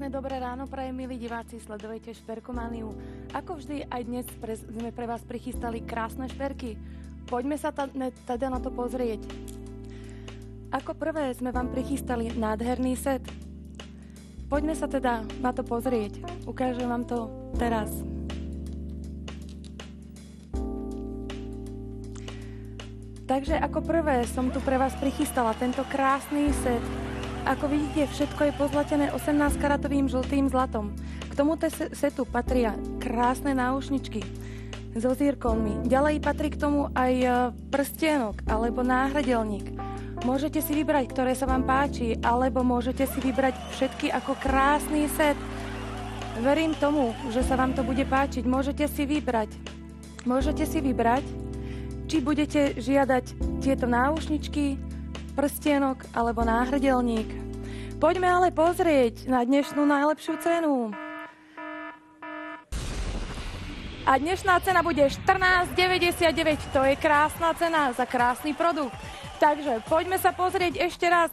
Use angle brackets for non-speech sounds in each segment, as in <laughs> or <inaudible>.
Krásne dobré ráno prajem, milí diváci, sledujete Šperkomániu. Ako vždy, aj dnes pre, sme pre vás prichystali krásne šperky. Poďme sa teda na to pozrieť. Ako prvé sme vám prichystali nádherný set. Poďme sa teda na to pozrieť. Ukážem vám to teraz. Takže ako prvé som tu pre vás prichystala tento krásny set ako vidíte, všetko je pozlatené 18-karatovým žltým zlatom. K tomuto setu patria krásne náušničky so zírkonmi. Ďalej patrí k tomu aj e, prstienok alebo náhradelník. Môžete si vybrať, ktoré sa vám páči, alebo môžete si vybrať všetky ako krásny set. Verím tomu, že sa vám to bude páčiť. Môžete si vybrať. Môžete si vybrať, či budete žiadať tieto náušničky, prstienok alebo náhrdelník. Poďme ale pozrieť na dnešnú najlepšiu cenu. A dnešná cena bude 14,99. To je krásna cena za krásny produkt. Takže poďme sa pozrieť ešte raz.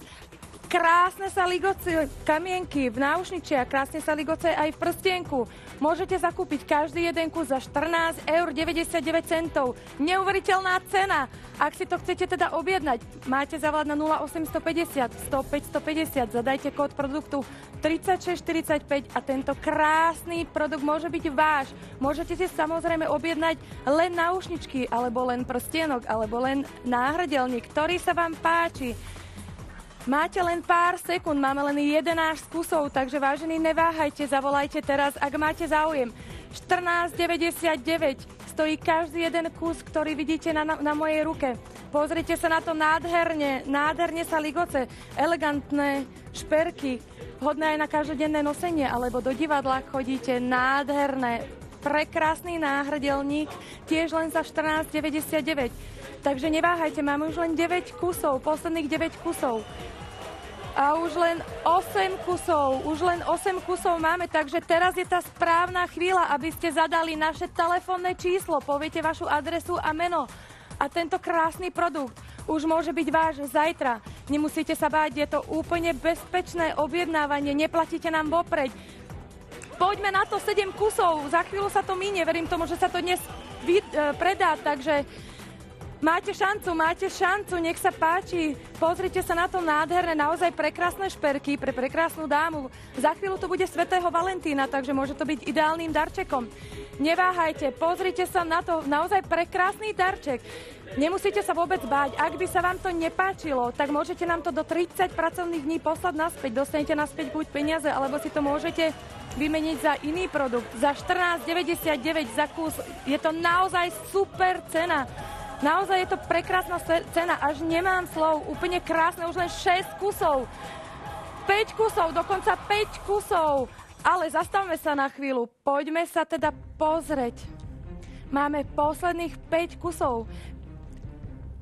Krásne sa ligoce kamienky v náušničiach, krásne sa ligoce aj v prstienku. Môžete zakúpiť každý jeden kus za 14,99 eur. Neuveriteľná cena. Ak si to chcete teda objednať, máte zavolať na 0850 105 150, zadajte kód produktu 3645 a tento krásny produkt môže byť váš. Môžete si samozrejme objednať len náušničky, alebo len prstienok, alebo len náhradelník, ktorý sa vám páči. Máte len pár sekúnd, máme len 11 kusov, takže vážení, neváhajte, zavolajte teraz, ak máte záujem. 14,99 stojí každý jeden kus, ktorý vidíte na, na, mojej ruke. Pozrite sa na to nádherne, nádherne sa ligoce, elegantné šperky, vhodné aj na každodenné nosenie, alebo do divadla chodíte, nádherné, prekrásny náhrdelník, tiež len za 14,99. Takže neváhajte, máme už len 9 kusov, posledných 9 kusov. A už len 8 kusov, už len 8 kusov máme, takže teraz je tá správna chvíľa, aby ste zadali naše telefónne číslo, poviete vašu adresu a meno. A tento krásny produkt už môže byť váš zajtra. Nemusíte sa báť, je to úplne bezpečné objednávanie, neplatíte nám vopred. Poďme na to 7 kusov, za chvíľu sa to minie, verím tomu, že sa to dnes e, predá, takže Máte šancu, máte šancu, nech sa páči. Pozrite sa na to nádherné, naozaj prekrásne šperky pre prekrásnu dámu. Za chvíľu to bude svätého Valentína, takže môže to byť ideálnym darčekom. Neváhajte, pozrite sa na to, naozaj prekrásny darček. Nemusíte sa vôbec báť. Ak by sa vám to nepáčilo, tak môžete nám to do 30 pracovných dní poslať naspäť. Dostanete naspäť buď peniaze, alebo si to môžete vymeniť za iný produkt. Za 14,99 za kus. Je to naozaj super cena. Naozaj je to prekrásna cena, až nemám slov, úplne krásne, už len 6 kusov. 5 kusov, dokonca 5 kusov. Ale zastavme sa na chvíľu, poďme sa teda pozrieť. Máme posledných 5 kusov.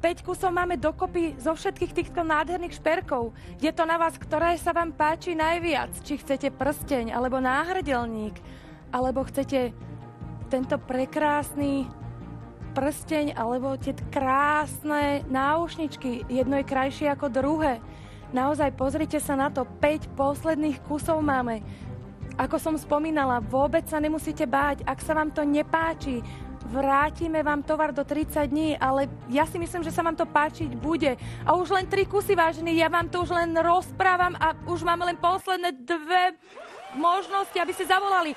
5 kusov máme dokopy zo všetkých týchto nádherných šperkov. Je to na vás, ktoré sa vám páči najviac. Či chcete prsteň, alebo náhrdelník, alebo chcete tento prekrásny prsteň alebo tie krásne náušničky. Jedno je krajšie ako druhé. Naozaj pozrite sa na to, 5 posledných kusov máme. Ako som spomínala, vôbec sa nemusíte báť, ak sa vám to nepáči, vrátime vám tovar do 30 dní, ale ja si myslím, že sa vám to páčiť bude. A už len tri kusy, vážení, ja vám to už len rozprávam a už máme len posledné dve možnosti, aby ste zavolali.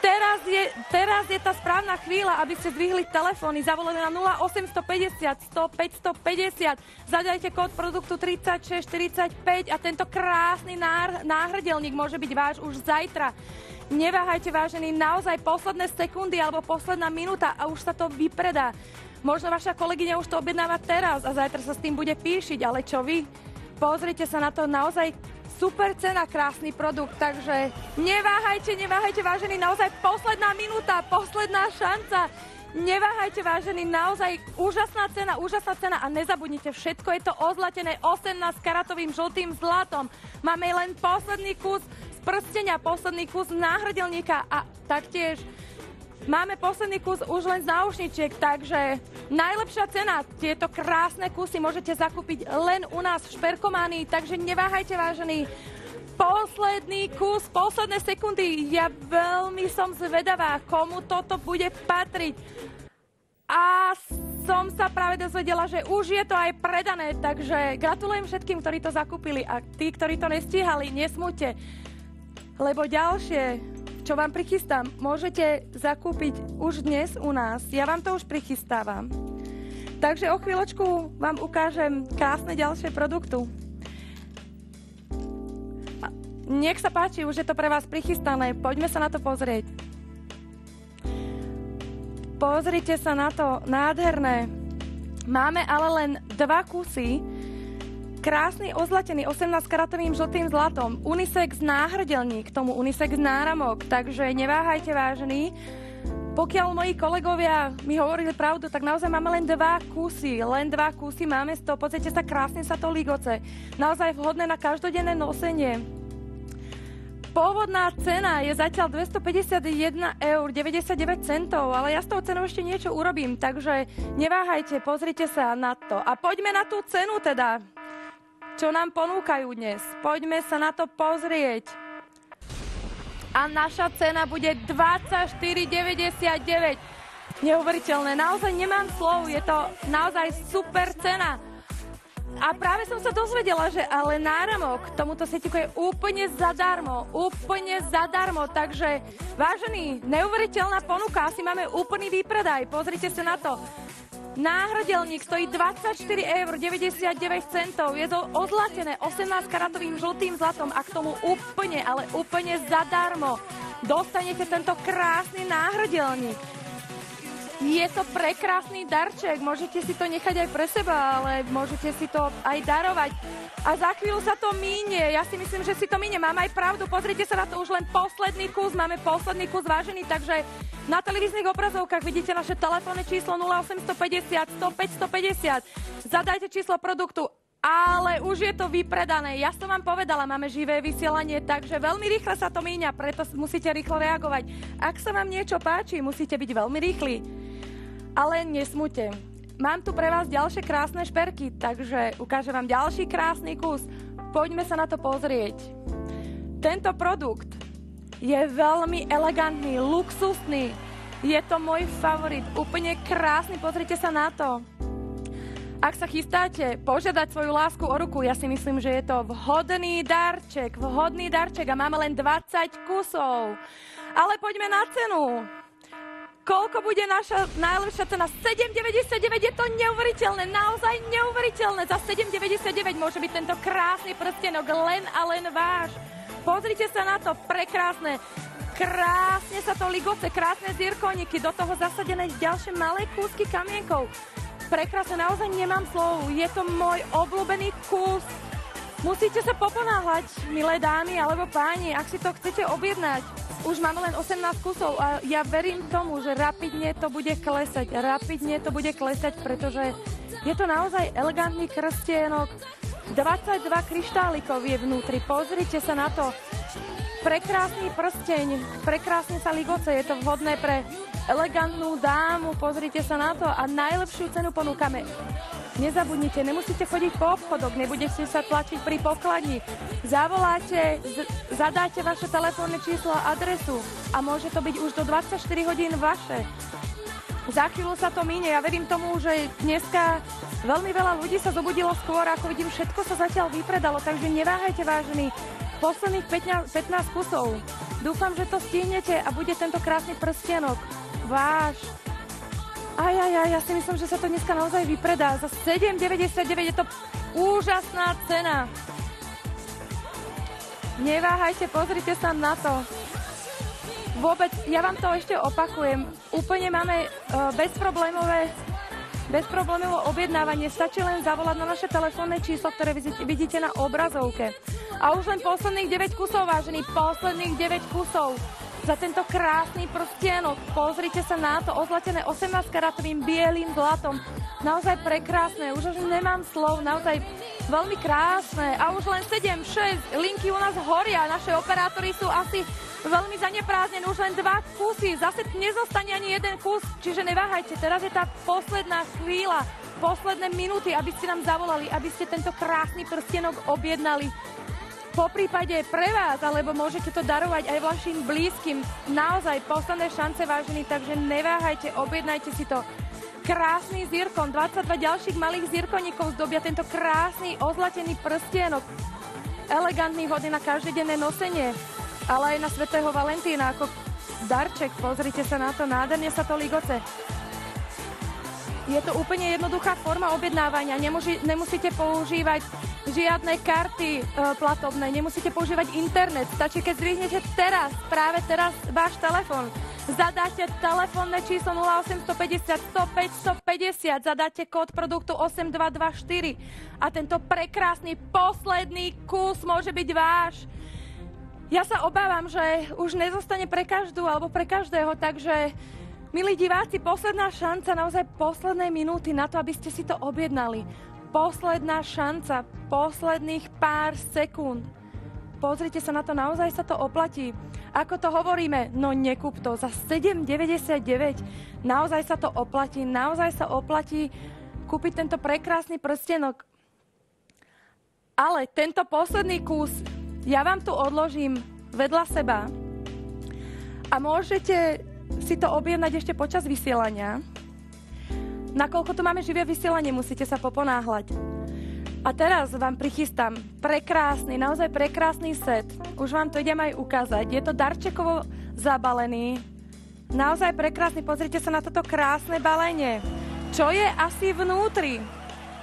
Teraz je, teraz je tá správna chvíľa, aby ste zdvihli telefóny. Zavolali na 0850 100 550. Zadajte kód produktu 3645 a tento krásny náhrdelník môže byť váš už zajtra. Neváhajte, vážení, naozaj posledné sekundy alebo posledná minúta a už sa to vypredá. Možno vaša kolegyňa už to objednáva teraz a zajtra sa s tým bude píšiť, ale čo vy? Pozrite sa na to naozaj super cena, krásny produkt, takže neváhajte, neváhajte, vážení, naozaj posledná minúta, posledná šanca. Neváhajte, vážení, naozaj úžasná cena, úžasná cena a nezabudnite, všetko je to ozlatené 18 karatovým žltým zlatom. Máme len posledný kus z prstenia, posledný kus náhrdelníka a taktiež Máme posledný kus už len z náušničiek, takže najlepšia cena. Tieto krásne kusy môžete zakúpiť len u nás v Šperkománii, takže neváhajte, vážení. posledný kus, posledné sekundy. Ja veľmi som zvedavá, komu toto bude patriť. A som sa práve dozvedela, že už je to aj predané, takže gratulujem všetkým, ktorí to zakúpili a tí, ktorí to nestíhali, nesmúte. Lebo ďalšie, čo vám prichystám, môžete zakúpiť už dnes u nás. Ja vám to už prichystávam. Takže o chvíľočku vám ukážem krásne ďalšie produktu. Nech sa páči, už je to pre vás prichystané. Poďme sa na to pozrieť. Pozrite sa na to, nádherné. Máme ale len dva kusy. Krásny ozlatený 18-karatovým žltým zlatom. Unisex náhrdelník, k tomu unisex náramok. Takže neváhajte vážení. Pokiaľ moji kolegovia mi hovorili pravdu, tak naozaj máme len dva kusy. Len dva kusy máme z toho. Pozrite sa, krásne sa to ligoce. Naozaj vhodné na každodenné nosenie. Pôvodná cena je zatiaľ 251 eur 99 centov, ale ja s tou cenou ešte niečo urobím, takže neváhajte, pozrite sa na to. A poďme na tú cenu teda, čo nám ponúkajú dnes. Poďme sa na to pozrieť a naša cena bude 24,99. Neuveriteľné, naozaj nemám slov, je to naozaj super cena. A práve som sa dozvedela, že ale náramok tomuto setiku je úplne zadarmo, úplne zadarmo, takže vážený, neuveriteľná ponuka, asi máme úplný výpredaj, pozrite sa na to. Náhradelník stojí 24 eur 99 centov. Je to ozlatené 18-karatovým žltým zlatom a k tomu úplne, ale úplne zadarmo dostanete tento krásny náhradelník. Je to prekrásny darček, môžete si to nechať aj pre seba, ale môžete si to aj darovať. A za chvíľu sa to míne, ja si myslím, že si to míne, mám aj pravdu, pozrite sa na to, už len posledný kus, máme posledný kus vážený, takže na televíznych obrazovkách vidíte naše telefónne číslo 0850 105 150. Zadajte číslo produktu ale už je to vypredané. Ja som vám povedala, máme živé vysielanie, takže veľmi rýchle sa to míňa, preto musíte rýchlo reagovať. Ak sa vám niečo páči, musíte byť veľmi rýchli. Ale nesmute. Mám tu pre vás ďalšie krásne šperky, takže ukážem vám ďalší krásny kus. Poďme sa na to pozrieť. Tento produkt je veľmi elegantný, luxusný. Je to môj favorit, úplne krásny, pozrite sa na to. Ak sa chystáte požiadať svoju lásku o ruku, ja si myslím, že je to vhodný darček, vhodný darček a máme len 20 kusov. Ale poďme na cenu. Koľko bude naša najlepšia cena? 7,99 je to neuveriteľné, naozaj neuveriteľné. Za 7,99 môže byť tento krásny prstenok len a len váš. Pozrite sa na to, prekrásne. Krásne sa to ligoce, krásne zirkoniky, do toho zasadené ďalšie malé kúsky kamienkov prekrásne, naozaj nemám slov. Je to môj obľúbený kus. Musíte sa poponáhľať, milé dámy alebo páni, ak si to chcete objednať. Už máme len 18 kusov a ja verím tomu, že rapidne to bude klesať. Rapidne to bude klesať, pretože je to naozaj elegantný krstienok. 22 kryštálikov je vnútri. Pozrite sa na to. Prekrásny prsteň, prekrásne sa ligoce, je to vhodné pre elegantnú dámu, pozrite sa na to a najlepšiu cenu ponúkame. Nezabudnite, nemusíte chodiť po obchodoch, nebudete sa tlačiť pri pokladni. Zavoláte, zadáte vaše telefónne číslo a adresu a môže to byť už do 24 hodín vaše. Za chvíľu sa to míne. Ja verím tomu, že dneska veľmi veľa ľudí sa zobudilo skôr, ako vidím, všetko sa zatiaľ vypredalo, takže neváhajte vážení. Posledných 15, 15 kusov. Dúfam, že to stihnete a bude tento krásny prstienok váš. Aj, aj, aj, ja si myslím, že sa to dneska naozaj vypredá. Za 7,99 je to úžasná cena. Neváhajte, pozrite sa na to. Vôbec, ja vám to ešte opakujem. Úplne máme uh, bezproblémové bezproblémovo objednávanie. Stačí len zavolať na naše telefónne číslo, ktoré vidíte na obrazovke. A už len posledných 9 kusov, vážený, posledných 9 kusov za tento krásny prstienok. Pozrite sa na to, ozlatené 18-karatovým bielým zlatom. Naozaj prekrásne, už už nemám slov, naozaj veľmi krásne. A už len 7, 6 linky u nás horia, naše operátory sú asi veľmi zaneprázdnené, už len dva kusy, zase nezostane ani jeden kus, čiže neváhajte, teraz je tá posledná chvíľa, posledné minúty, aby ste nám zavolali, aby ste tento krásny prstienok objednali. Po prípade pre vás, alebo môžete to darovať aj vašim blízkym. Naozaj posledné šance vážení, takže neváhajte, objednajte si to. Krásny zirkon, 22 ďalších malých zirkoníkov zdobia tento krásny ozlatený prstienok. Elegantný, hodný na každodenné nosenie, ale aj na svetého Valentína ako darček. Pozrite sa na to, nádherne sa to ligoce. Je to úplne jednoduchá forma objednávania. Nemusí, nemusíte používať žiadne karty e, platobné, nemusíte používať internet. Stačí, keď zdvihnete teraz, práve teraz váš telefón. Zadáte telefónne číslo 0850 105 150, zadáte kód produktu 8224 a tento prekrásny posledný kus môže byť váš. Ja sa obávam, že už nezostane pre každú alebo pre každého, takže Milí diváci, posledná šanca, naozaj posledné minúty na to, aby ste si to objednali. Posledná šanca, posledných pár sekúnd. Pozrite sa na to, naozaj sa to oplatí. Ako to hovoríme, no nekup to za 7,99. Naozaj sa to oplatí, naozaj sa oplatí kúpiť tento prekrásny prstenok. Ale tento posledný kus ja vám tu odložím vedľa seba a môžete si to objednať ešte počas vysielania. Nakoľko tu máme živé vysielanie, musíte sa poponáhľať. A teraz vám prichystám prekrásny, naozaj prekrásny set. Už vám to idem aj ukázať. Je to darčekovo zabalený. Naozaj prekrásny. Pozrite sa na toto krásne balenie. Čo je asi vnútri?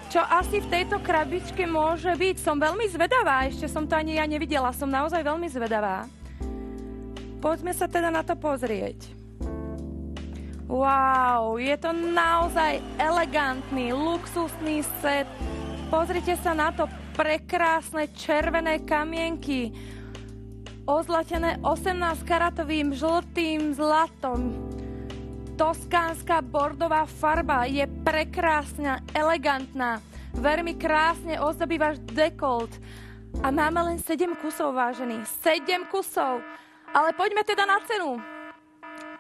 Čo asi v tejto krabičke môže byť? Som veľmi zvedavá. Ešte som to ani ja nevidela. Som naozaj veľmi zvedavá. Poďme sa teda na to pozrieť. Wow, je to naozaj elegantný, luxusný set. Pozrite sa na to prekrásne červené kamienky, ozlatené 18-karatovým žltým zlatom. Toskánska bordová farba je prekrásna, elegantná. Veľmi krásne ozdobí váš dekolt. A máme len 7 kusov, vážený. 7 kusov. Ale poďme teda na cenu.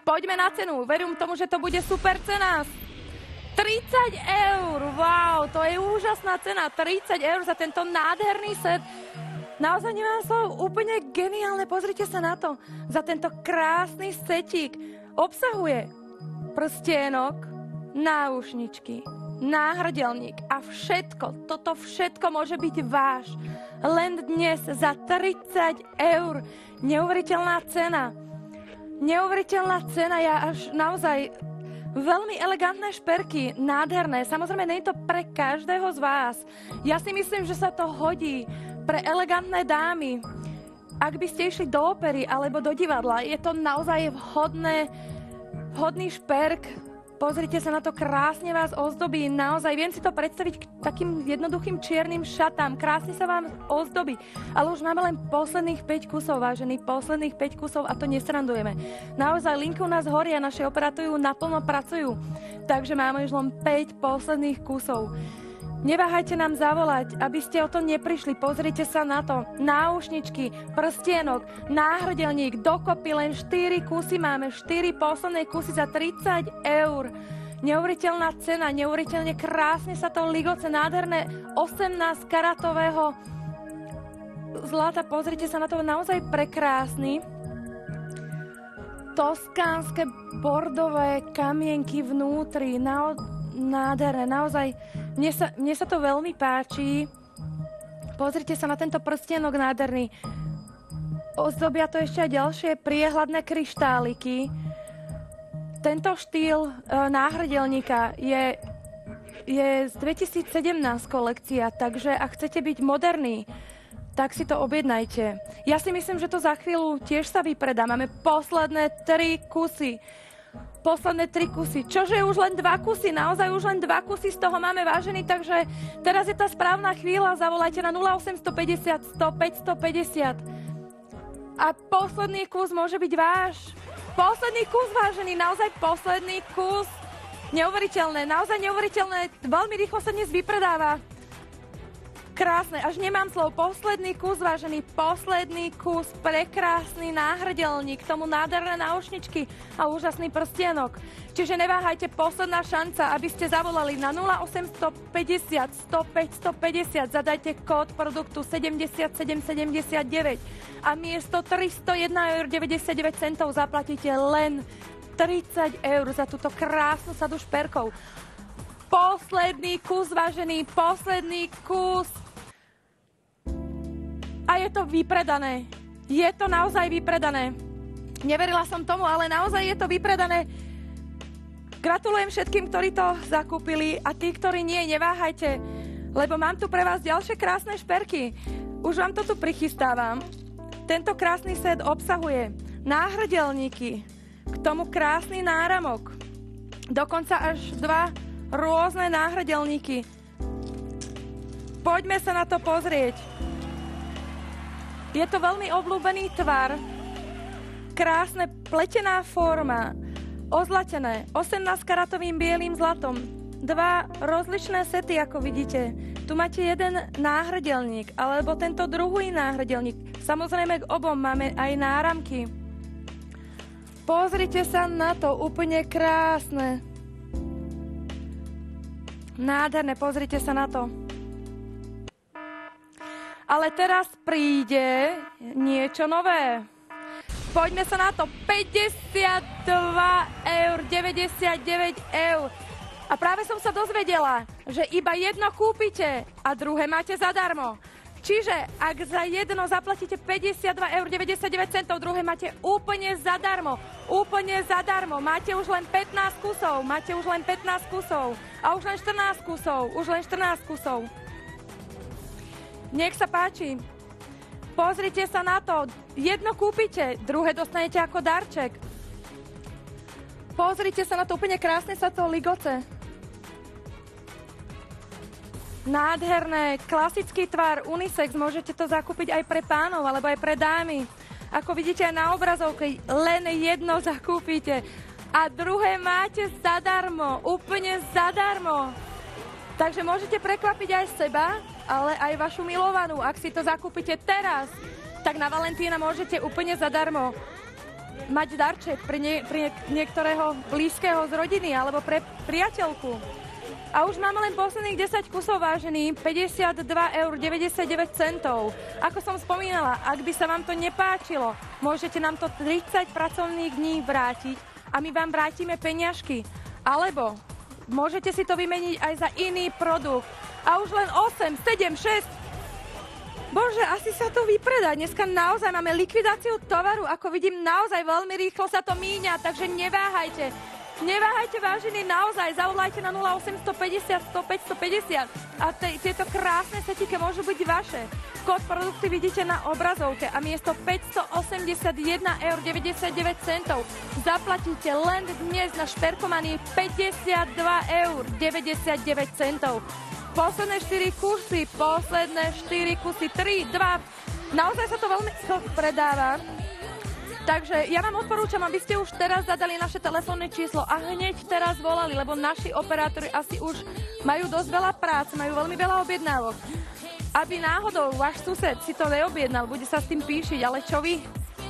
Poďme na cenu. Verím tomu, že to bude super cena. 30 eur, wow, to je úžasná cena. 30 eur za tento nádherný set. Naozaj nemám slovo, úplne geniálne. Pozrite sa na to. Za tento krásny setík obsahuje prstienok, náušničky, náhrdelník a všetko, toto všetko môže byť váš. Len dnes za 30 eur. Neuveriteľná cena. Neuveriteľná cena, ja až naozaj veľmi elegantné šperky, nádherné. Samozrejme, nie je to pre každého z vás. Ja si myslím, že sa to hodí pre elegantné dámy. Ak by ste išli do opery alebo do divadla, je to naozaj vhodné, vhodný šperk Pozrite sa na to, krásne vás ozdobí. Naozaj viem si to predstaviť k takým jednoduchým čiernym šatám. Krásne sa vám ozdobí. Ale už máme len posledných 5 kusov, vážený, posledných 5 kusov a to nesrandujeme. Naozaj linky u nás horia, naše operatúry naplno pracujú. Takže máme už len 5 posledných kusov. Neváhajte nám zavolať, aby ste o to neprišli. Pozrite sa na to. Náušničky, prstienok, náhrdelník, dokopy len 4 kusy máme. 4 posledné kusy za 30 eur. Neuveriteľná cena, neuveriteľne krásne sa to ligoce, nádherné 18 karatového zlata. Pozrite sa na to, naozaj prekrásny. Toskánske bordové kamienky vnútri, nádherné, naozaj mne sa, mne sa to veľmi páči. Pozrite sa na tento prstienok nádherný. Ozdobia to ešte aj ďalšie priehľadné kryštáliky. Tento štýl e, náhrdelníka je, je z 2017 kolekcia, takže ak chcete byť moderný, tak si to objednajte. Ja si myslím, že to za chvíľu tiež sa vypredá. Máme posledné tri kusy posledné tri kusy. Čože už len dva kusy, naozaj už len dva kusy z toho máme vážený, takže teraz je tá správna chvíľa, zavolajte na 0850 105 150. A posledný kus môže byť váš. Posledný kus, vážený, naozaj posledný kus. Neuveriteľné, naozaj neuveriteľné, veľmi rýchlo sa dnes vypredáva. Krásne, až nemám slov. Posledný kus, vážený, posledný kus, prekrásny náhrdelník, tomu nádherné náušničky a úžasný prstienok. Čiže neváhajte, posledná šanca, aby ste zavolali na 0850 105 150, zadajte kód produktu 7779 a miesto 301,99 eur zaplatíte len 30 eur za túto krásnu sadu šperkov. Posledný kus, vážený, posledný kus a je to vypredané. Je to naozaj vypredané. Neverila som tomu, ale naozaj je to vypredané. Gratulujem všetkým, ktorí to zakúpili a tí, ktorí nie, neváhajte, lebo mám tu pre vás ďalšie krásne šperky. Už vám to tu prichystávam. Tento krásny set obsahuje náhrdelníky, k tomu krásny náramok, dokonca až dva rôzne náhrdelníky. Poďme sa na to pozrieť. Je to veľmi obľúbený tvar, krásne pletená forma, ozlatené 18 karatovým bielým zlatom, dva rozličné sety, ako vidíte. Tu máte jeden náhrdelník, alebo tento druhý náhrdelník. Samozrejme k obom máme aj náramky. Pozrite sa na to, úplne krásne. Nádherné, pozrite sa na to. Ale teraz príde niečo nové. Poďme sa na to. 52 eur, 99 eur. A práve som sa dozvedela, že iba jedno kúpite a druhé máte zadarmo. Čiže ak za jedno zaplatíte 52 eur 99 centov, druhé máte úplne zadarmo. Úplne zadarmo. Máte už len 15 kusov. Máte už len 15 kusov. A už len 14 kusov. Už len 14 kusov. Nech sa páči. Pozrite sa na to. Jedno kúpite, druhé dostanete ako darček. Pozrite sa na to, úplne krásne sa to ligoce. Nádherné, klasický tvar, unisex, môžete to zakúpiť aj pre pánov alebo aj pre dámy. Ako vidíte aj na obrazovke, len jedno zakúpite a druhé máte zadarmo, úplne zadarmo. Takže môžete prekvapiť aj seba, ale aj vašu milovanú. Ak si to zakúpite teraz, tak na Valentína môžete úplne zadarmo mať darček pre, nie, pre niektorého blízkeho z rodiny alebo pre priateľku. A už máme len posledných 10 kusov vážený, 52 eur 99 centov. Ako som spomínala, ak by sa vám to nepáčilo, môžete nám to 30 pracovných dní vrátiť a my vám vrátime peňažky. Alebo Môžete si to vymeniť aj za iný produkt. A už len 8, 7, 6. Bože, asi sa to vypredá. Dneska naozaj máme likvidáciu tovaru. Ako vidím, naozaj veľmi rýchlo sa to míňa, takže neváhajte. Neváhajte, vážení, naozaj, zavolajte na 0850 105 150 a tieto krásne setiky môžu byť vaše. Kód produkty vidíte na obrazovke a miesto 581 eur 99 centov zaplatíte len dnes na šperkomanii 52 eur 99 centov. Posledné 4 kusy, posledné 4 kusy, 3, 2, naozaj sa to veľmi predáva. Takže ja vám odporúčam, aby ste už teraz zadali naše telefónne číslo a hneď teraz volali, lebo naši operátori asi už majú dosť veľa prác, majú veľmi veľa objednávok. Aby náhodou váš sused si to neobjednal, bude sa s tým píšiť, ale čo vy?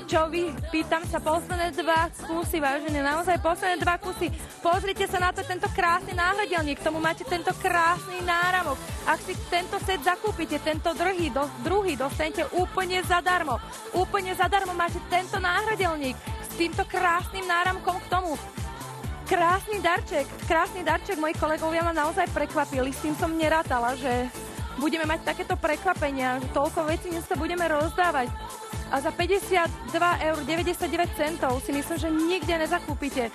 Čo vy? Pýtam sa posledné dva kusy, vážené, naozaj posledné dva kusy. Pozrite sa na to, tento krásny náhľadelník, k tomu máte tento krásny náramok. Ak si tento set zakúpite, tento druhý, do, druhý dostanete úplne zadarmo. Úplne zadarmo máte tento náhľadelník s týmto krásnym náramkom k tomu. Krásny darček, krásny darček, moji kolegovia ma naozaj prekvapili, s tým som nerátala, že budeme mať takéto prekvapenia, že toľko vecí dnes sa budeme rozdávať a za 52 eur 99 centov si myslím, že nikde nezakúpite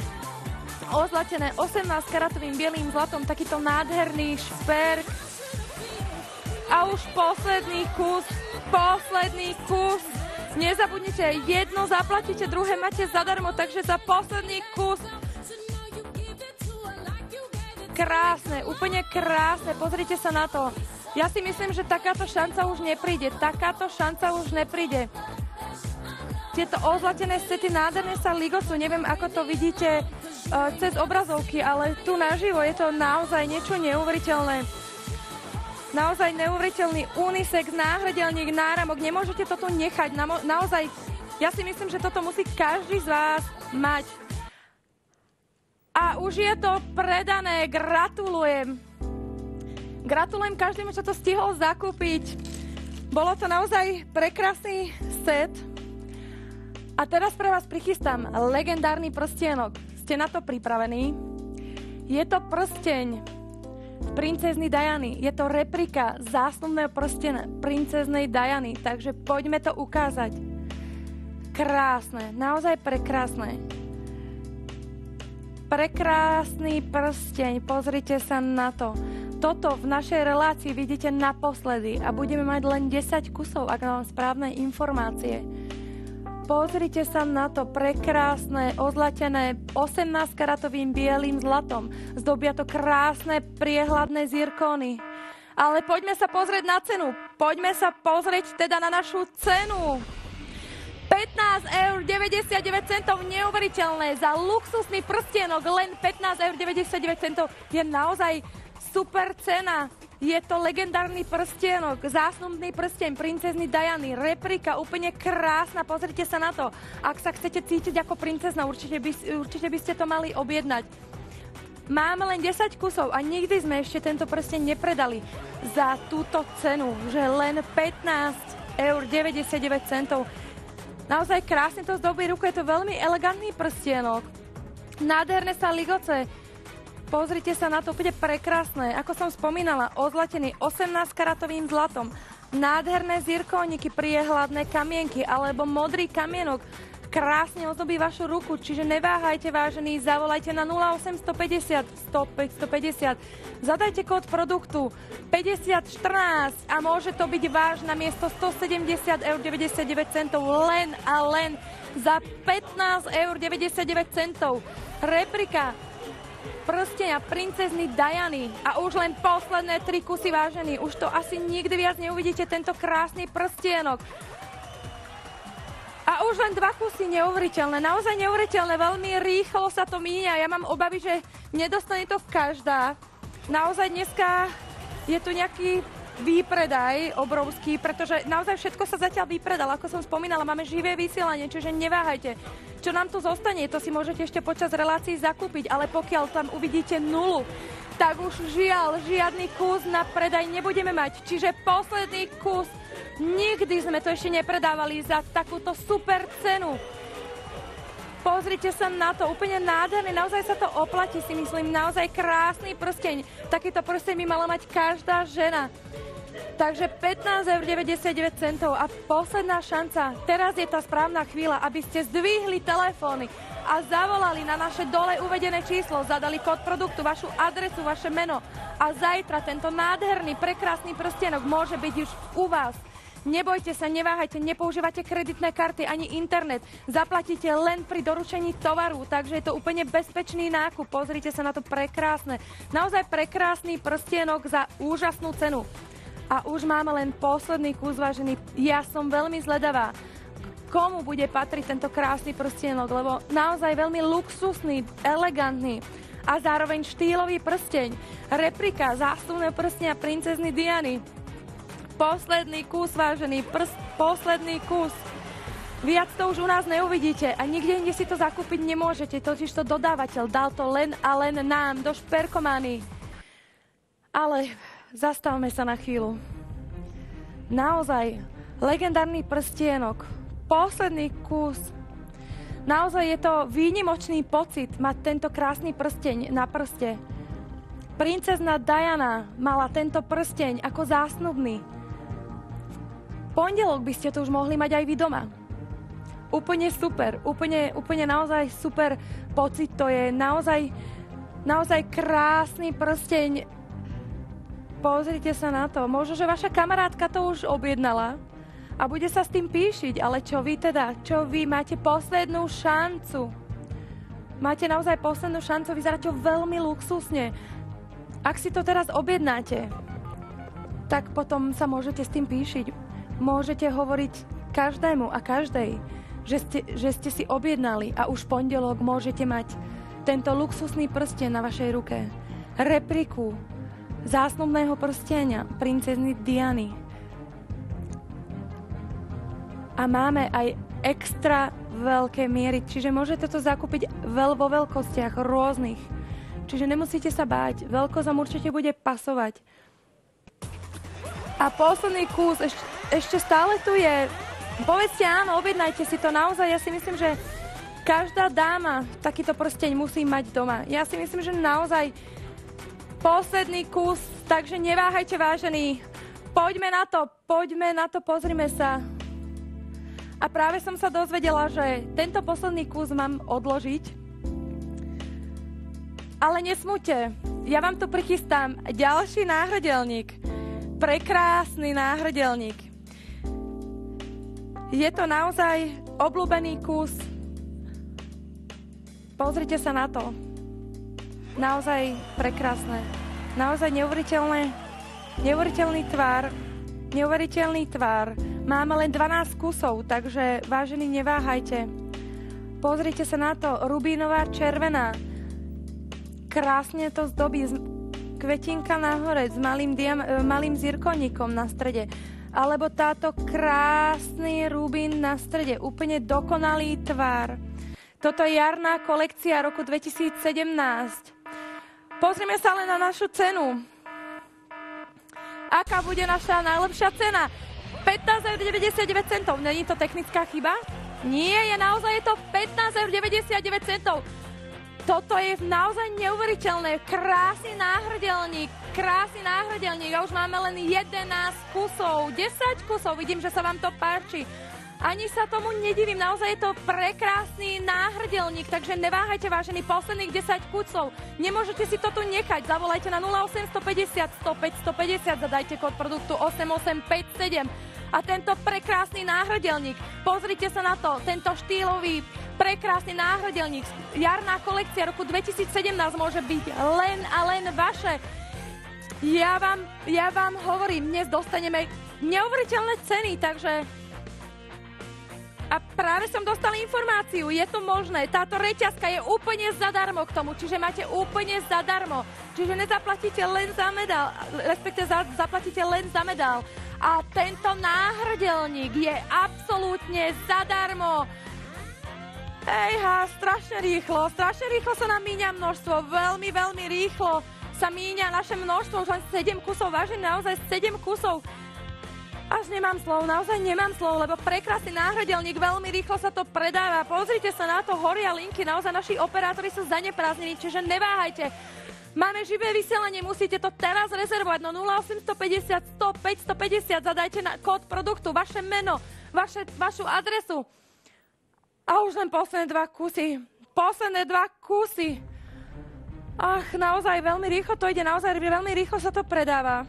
ozlatené 18 karatovým bielým zlatom takýto nádherný šperk. A už posledný kus, posledný kus. Nezabudnite, jedno zaplatíte, druhé máte zadarmo, takže za posledný kus krásne, úplne krásne, pozrite sa na to. Ja si myslím, že takáto šanca už nepríde, takáto šanca už nepríde tieto ozlatené sety nádherné sa ligosú. Neviem, ako to vidíte uh, cez obrazovky, ale tu naživo je to naozaj niečo neuveriteľné. Naozaj neuveriteľný unisex, náhradelník, náramok. Nemôžete to nechať. Na, naozaj, ja si myslím, že toto musí každý z vás mať. A už je to predané. Gratulujem. Gratulujem každému, čo to stihol zakúpiť. Bolo to naozaj prekrásny set. A teraz pre vás prichystám legendárny prstienok. Ste na to pripravení? Je to prsteň princezny Diany. Je to replika zásnubného prstena princeznej Diany, takže poďme to ukázať. Krásne, naozaj prekrásne. Prekrásny prsteň, pozrite sa na to. Toto v našej relácii vidíte naposledy a budeme mať len 10 kusov, ak mám správne informácie. Pozrite sa na to prekrásne, ozlatené 18-karatovým bielým zlatom. Zdobia to krásne, priehľadné zirkóny. Ale poďme sa pozrieť na cenu. Poďme sa pozrieť teda na našu cenu. 15 eur 99 centov neuveriteľné za luxusný prstienok len 15 eur 99 centov je naozaj super cena. Je to legendárny prstienok, zásnubný prsteň princezny Diany, replika, úplne krásna, pozrite sa na to. Ak sa chcete cítiť ako princezna, určite by, určite by ste to mali objednať. Máme len 10 kusov a nikdy sme ešte tento prsteň nepredali za túto cenu, že len 15 eur 99 centov. Naozaj krásne to zdobí ruku, je to veľmi elegantný prstienok. Nádherné sa ligoce, Pozrite sa na to, bude prekrásne. Ako som spomínala, ozlatený 18-karatovým zlatom. Nádherné zirkóniky, priehľadné kamienky alebo modrý kamienok krásne ozdobí vašu ruku, čiže neváhajte vážení, zavolajte na 0850 100 550. Zadajte kód produktu 5014 a môže to byť váš na miesto 170 eur 99 centov len a len za 15 eur 99 centov. Replika prstenia princezny Diany a už len posledné tri kusy vážený. Už to asi nikdy viac neuvidíte, tento krásny prstienok. A už len dva kusy neuveriteľné, naozaj neuveriteľné, veľmi rýchlo sa to míňa. Ja mám obavy, že nedostane to každá. Naozaj dneska je tu nejaký výpredaj obrovský, pretože naozaj všetko sa zatiaľ vypredalo. Ako som spomínala, máme živé vysielanie, čiže neváhajte. Čo nám tu zostane, to si môžete ešte počas relácií zakúpiť, ale pokiaľ tam uvidíte nulu, tak už žiaľ, žiadny kus na predaj nebudeme mať. Čiže posledný kus, nikdy sme to ešte nepredávali za takúto super cenu. Pozrite sa na to, úplne nádherný, naozaj sa to oplatí, si myslím, naozaj krásny prsteň. Takýto prsteň by mala mať každá žena. Takže 15 eur 99 centov a posledná šanca. Teraz je tá správna chvíľa, aby ste zdvihli telefóny a zavolali na naše dole uvedené číslo, zadali kód produktu, vašu adresu, vaše meno a zajtra tento nádherný, prekrásny prstienok môže byť už u vás. Nebojte sa, neváhajte, nepoužívate kreditné karty ani internet. Zaplatíte len pri doručení tovaru, takže je to úplne bezpečný nákup. Pozrite sa na to prekrásne. Naozaj prekrásny prstienok za úžasnú cenu. A už máme len posledný kus, vážený. Ja som veľmi zledavá, komu bude patriť tento krásny prstienok, lebo naozaj veľmi luxusný, elegantný a zároveň štýlový prsteň. Replika zástupného prstenia princezny Diany. Posledný kus, vážený, prst, posledný kus. Viac to už u nás neuvidíte a nikde inde si to zakúpiť nemôžete, totiž to dodávateľ dal to len a len nám do šperkomány. Ale zastavme sa na chvíľu. Naozaj, legendárny prstienok, posledný kus. Naozaj je to výnimočný pocit mať tento krásny prsteň na prste. Princezna Diana mala tento prsteň ako zásnubný. Pondelok by ste to už mohli mať aj vy doma. Úplne super, úplne, úplne naozaj super pocit to je. Naozaj, naozaj krásny prsteň Pozrite sa na to. Možno, že vaša kamarátka to už objednala a bude sa s tým píšiť, ale čo vy teda? Čo vy? Máte poslednú šancu. Máte naozaj poslednú šancu, vyzerá to veľmi luxusne. Ak si to teraz objednáte, tak potom sa môžete s tým píšiť. Môžete hovoriť každému a každej, že ste, že ste si objednali a už pondelok môžete mať tento luxusný prsten na vašej ruke. Repliku zásnubného prstenia princezny Diany. A máme aj extra veľké miery, čiže môžete to zakúpiť veľ, vo veľkostiach rôznych. Čiže nemusíte sa báť, veľkosť vám určite bude pasovať. A posledný kus ešte, ešte stále tu je. Povedzte áno, objednajte si to naozaj. Ja si myslím, že každá dáma takýto prsteň musí mať doma. Ja si myslím, že naozaj posledný kus, takže neváhajte vážení. Poďme na to, poďme na to, pozrime sa. A práve som sa dozvedela, že tento posledný kus mám odložiť. Ale nesmute, ja vám tu prichystám ďalší náhradelník. Prekrásny náhradelník. Je to naozaj obľúbený kus. Pozrite sa na to. Naozaj prekrásne. Naozaj neuveriteľné. Neuveriteľný tvár. Neuveriteľný tvár Máme len 12 kusov, takže vážení, neváhajte. Pozrite sa na to, rubínová červená. Krásne to zdobí, kvetinka nahore s malým, diam- e, malým zirkoníkom na strede. Alebo táto krásny rubín na strede, úplne dokonalý tvar. Toto je jarná kolekcia roku 2017. Pozrime sa len na našu cenu. Aká bude naša najlepšia cena? 15,99 centov. Není to technická chyba? Nie, je naozaj je to 15,99 centov. Toto je naozaj neuveriteľné. Krásny náhrdelník, krásny náhrdelník. A už máme len 11 kusov, 10 kusov. Vidím, že sa vám to páči. Ani sa tomu nedivím, naozaj je to prekrásny náhrdelník, takže neváhajte vážený posledných 10 kusov. Nemôžete si to tu nechať, zavolajte na 0850 105 150, zadajte kód produktu 8857 a tento prekrásny náhradelník. Pozrite sa na to, tento štýlový, prekrásny náhradelník. Jarná kolekcia roku 2017 môže byť len a len vaše. Ja vám, ja vám hovorím, dnes dostaneme neuveriteľné ceny, takže a práve som dostala informáciu, je to možné, táto reťazka je úplne zadarmo k tomu, čiže máte úplne zadarmo. Čiže nezaplatíte len za medál, respektive za, zaplatíte len za medál a tento náhrdelník je absolútne zadarmo. Ejha, strašne rýchlo, strašne rýchlo sa nám míňa množstvo, veľmi, veľmi rýchlo sa míňa naše množstvo, už len 7 kusov, vážne naozaj 7 kusov. Až nemám slov, naozaj nemám slov, lebo prekrásny náhradelník, veľmi rýchlo sa to predáva. Pozrite sa na to, horia linky, naozaj naši operátori sú zaneprázdnení, čiže neváhajte. Máme živé vysielanie, musíte to teraz rezervovať no 0850 105 150, zadajte na kód produktu, vaše meno, vaše, vašu adresu. A už len posledné dva kusy. Posledné dva kusy. Ach, naozaj veľmi rýchlo to ide, naozaj veľmi rýchlo sa to predáva.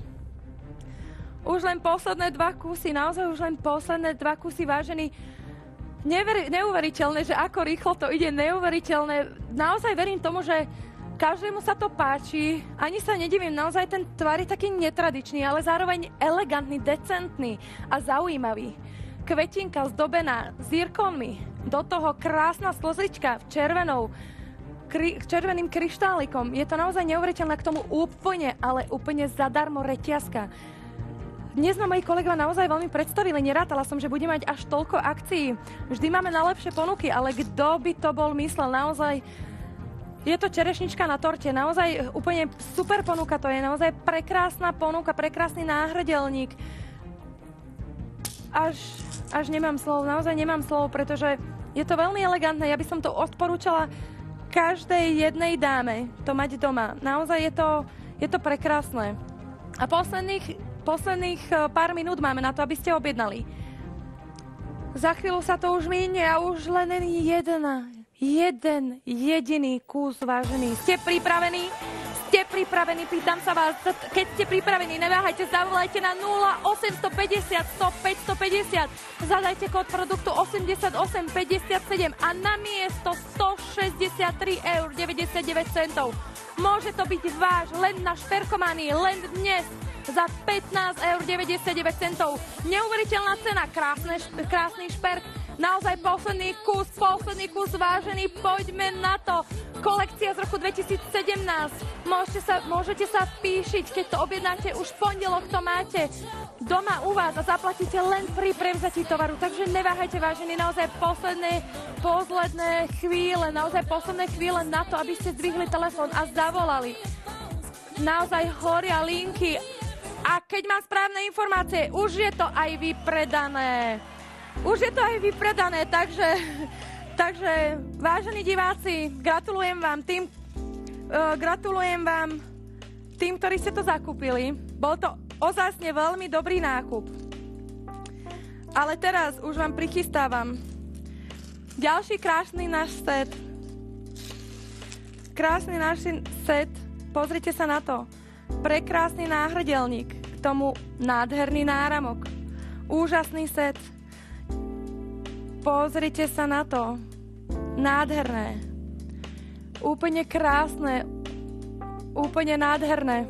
Už len posledné dva kusy, naozaj už len posledné dva kusy, vážení. Never, neuveriteľné, že ako rýchlo to ide, neuveriteľné. Naozaj verím tomu, že Každému sa to páči, ani sa nedivím, naozaj ten tvar je taký netradičný, ale zároveň elegantný, decentný a zaujímavý. Kvetinka zdobená zírkonmi, do toho krásna slzička v červenou, kri, červeným kryštálikom. Je to naozaj neuveriteľné k tomu úplne, ale úplne zadarmo reťazka. Dnes ma moji kolegovia naozaj veľmi predstavili. Nerátala som, že bude mať až toľko akcií. Vždy máme najlepšie ponuky, ale kto by to bol myslel naozaj je to čerešnička na torte, naozaj úplne super ponuka to je, naozaj prekrásna ponuka, prekrásny náhrdelník. Až, až nemám slov, naozaj nemám slov, pretože je to veľmi elegantné. Ja by som to odporúčala každej jednej dáme to mať doma. Naozaj je to, je to prekrásne. A posledných, posledných eh, pár minút máme na to, aby ste objednali. Za chvíľu sa to už minie a už len jedna, jeden jediný kus, vážený. Ste pripravení? Ste pripravení? Pýtam sa vás, keď ste pripravení, neváhajte, zavolajte na 0850 105 150. Zadajte kód produktu 8857 a na miesto 163 eur 99 centov. Môže to byť váš len na šperkomanii, len dnes za 15 eur 99 centov. Neuveriteľná cena, krásne, krásny šperk Naozaj posledný kus, posledný kus vážený, poďme na to. Kolekcia z roku 2017. Môžete sa, môžete sa píšiť, keď to objednáte už v pondelok, to máte doma u vás a zaplatíte len pri prevzatí tovaru. Takže neváhajte, vážení, naozaj posledné, posledné chvíle, naozaj posledné chvíle na to, aby ste zdvihli telefón a zavolali. Naozaj horia linky a keď mám správne informácie, už je to aj vypredané. Už je to aj vypredané, takže, <laughs> takže vážení diváci, gratulujem vám tým, uh, gratulujem vám tým, ktorí ste to zakúpili. Bol to ozásne veľmi dobrý nákup. Ale teraz už vám prichystávam ďalší krásny náš set. Krásny náš set. Pozrite sa na to. Prekrásny náhrdelník. K tomu nádherný náramok. Úžasný set. Pozrite sa na to. Nádherné. Úplne krásne. Úplne nádherné.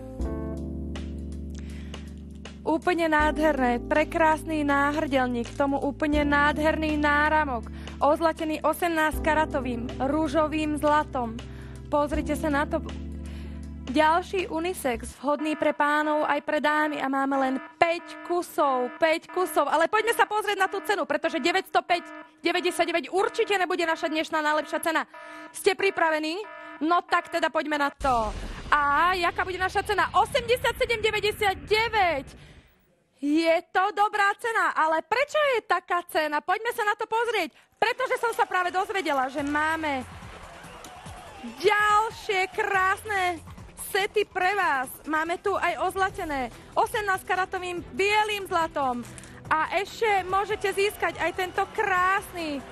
Úplne nádherné, prekrásny náhrdelník, k tomu úplne nádherný náramok, ozlatený 18 karatovým, rúžovým zlatom. Pozrite sa na to. Ďalší unisex, vhodný pre pánov aj pre dámy a máme len 5 kusov, 5 kusov. Ale poďme sa pozrieť na tú cenu, pretože 905,99 určite nebude naša dnešná najlepšia cena. Ste pripravení? No tak teda poďme na to. A jaká bude naša cena? 87,99. Je to dobrá cena, ale prečo je taká cena? Poďme sa na to pozrieť. Pretože som sa práve dozvedela, že máme ďalšie krásne sety pre vás. Máme tu aj ozlatené 18 karatovým bielým zlatom. A ešte môžete získať aj tento krásny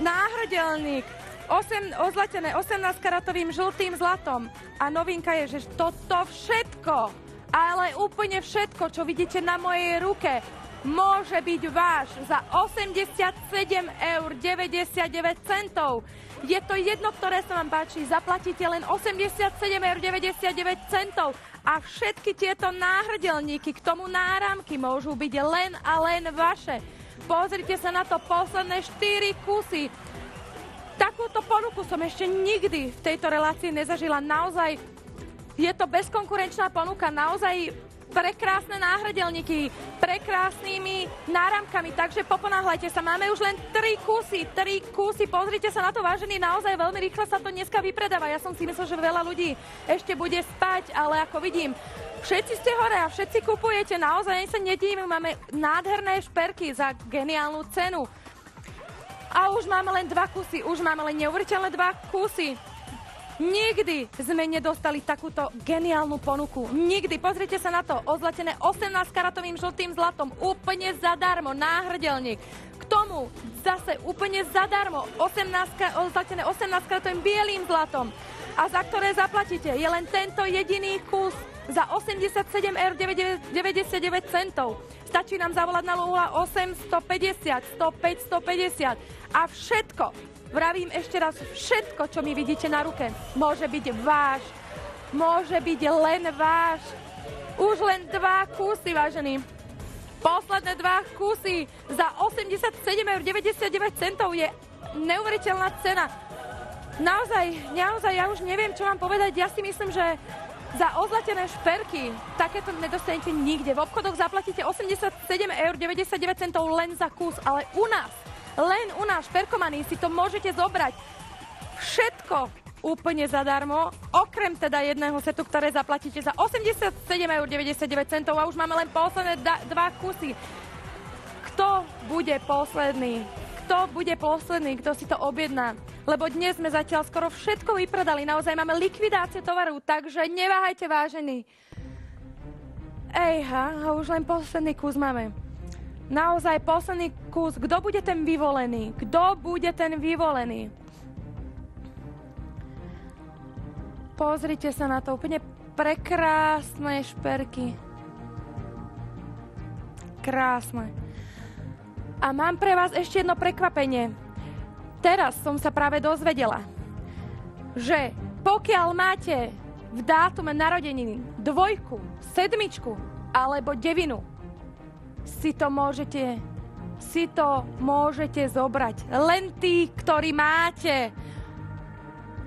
náhrdelník 8, ozlatené 18 karatovým žltým zlatom. A novinka je, že toto všetko ale úplne všetko, čo vidíte na mojej ruke, môže byť váš za 87 eur 99 centov. Je to jedno, ktoré sa vám páči, zaplatíte len 87 eur 99 centov a všetky tieto náhrdelníky k tomu náramky môžu byť len a len vaše. Pozrite sa na to posledné 4 kusy. Takúto ponuku som ešte nikdy v tejto relácii nezažila. Naozaj je to bezkonkurenčná ponuka, naozaj prekrásne náhradelníky, prekrásnymi náramkami, takže poponáhľajte sa. Máme už len 3 kusy, 3 kusy, pozrite sa na to, vážený, naozaj veľmi rýchlo sa to dneska vypredáva. Ja som si myslel, že veľa ľudí ešte bude spať, ale ako vidím, všetci ste hore a všetci kupujete, naozaj sa nedívim, máme nádherné šperky za geniálnu cenu. A už máme len dva kusy, už máme len neuveriteľné dva kusy. Nikdy sme nedostali takúto geniálnu ponuku. Nikdy. Pozrite sa na to. Ozlatené 18 karatovým žltým zlatom. Úplne zadarmo. Náhrdelník. K tomu zase úplne zadarmo. 18, ozlatené 18 karatovým bielým zlatom. A za ktoré zaplatíte je len tento jediný kus za 87 eur 99 centov. Stačí nám zavolať na 08 150 105 150 a všetko Vravím ešte raz, všetko, čo mi vidíte na ruke, môže byť váš. Môže byť len váš. Už len dva kusy, vážený. Posledné dva kusy za 87,99 centov je neuveriteľná cena. Naozaj, naozaj, ja už neviem, čo vám povedať. Ja si myslím, že za ozlatené šperky takéto nedostanete nikde. V obchodoch zaplatíte 87,99 eur len za kus, ale u nás len u nás šperkovaní si to môžete zobrať všetko úplne zadarmo, okrem teda jedného setu, ktoré zaplatíte za 87,99 centov a už máme len posledné dva kusy. Kto bude posledný? Kto bude posledný, kto si to objedná? Lebo dnes sme zatiaľ skoro všetko vypredali, naozaj máme likvidácie tovaru, takže neváhajte vážení. Ejha, už len posledný kus máme naozaj posledný kus, kto bude ten vyvolený? Kto bude ten vyvolený? Pozrite sa na to, úplne prekrásne šperky. Krásne. A mám pre vás ešte jedno prekvapenie. Teraz som sa práve dozvedela, že pokiaľ máte v dátume narodeniny dvojku, sedmičku alebo devinu, si to môžete si to môžete zobrať. Len tí, ktorí máte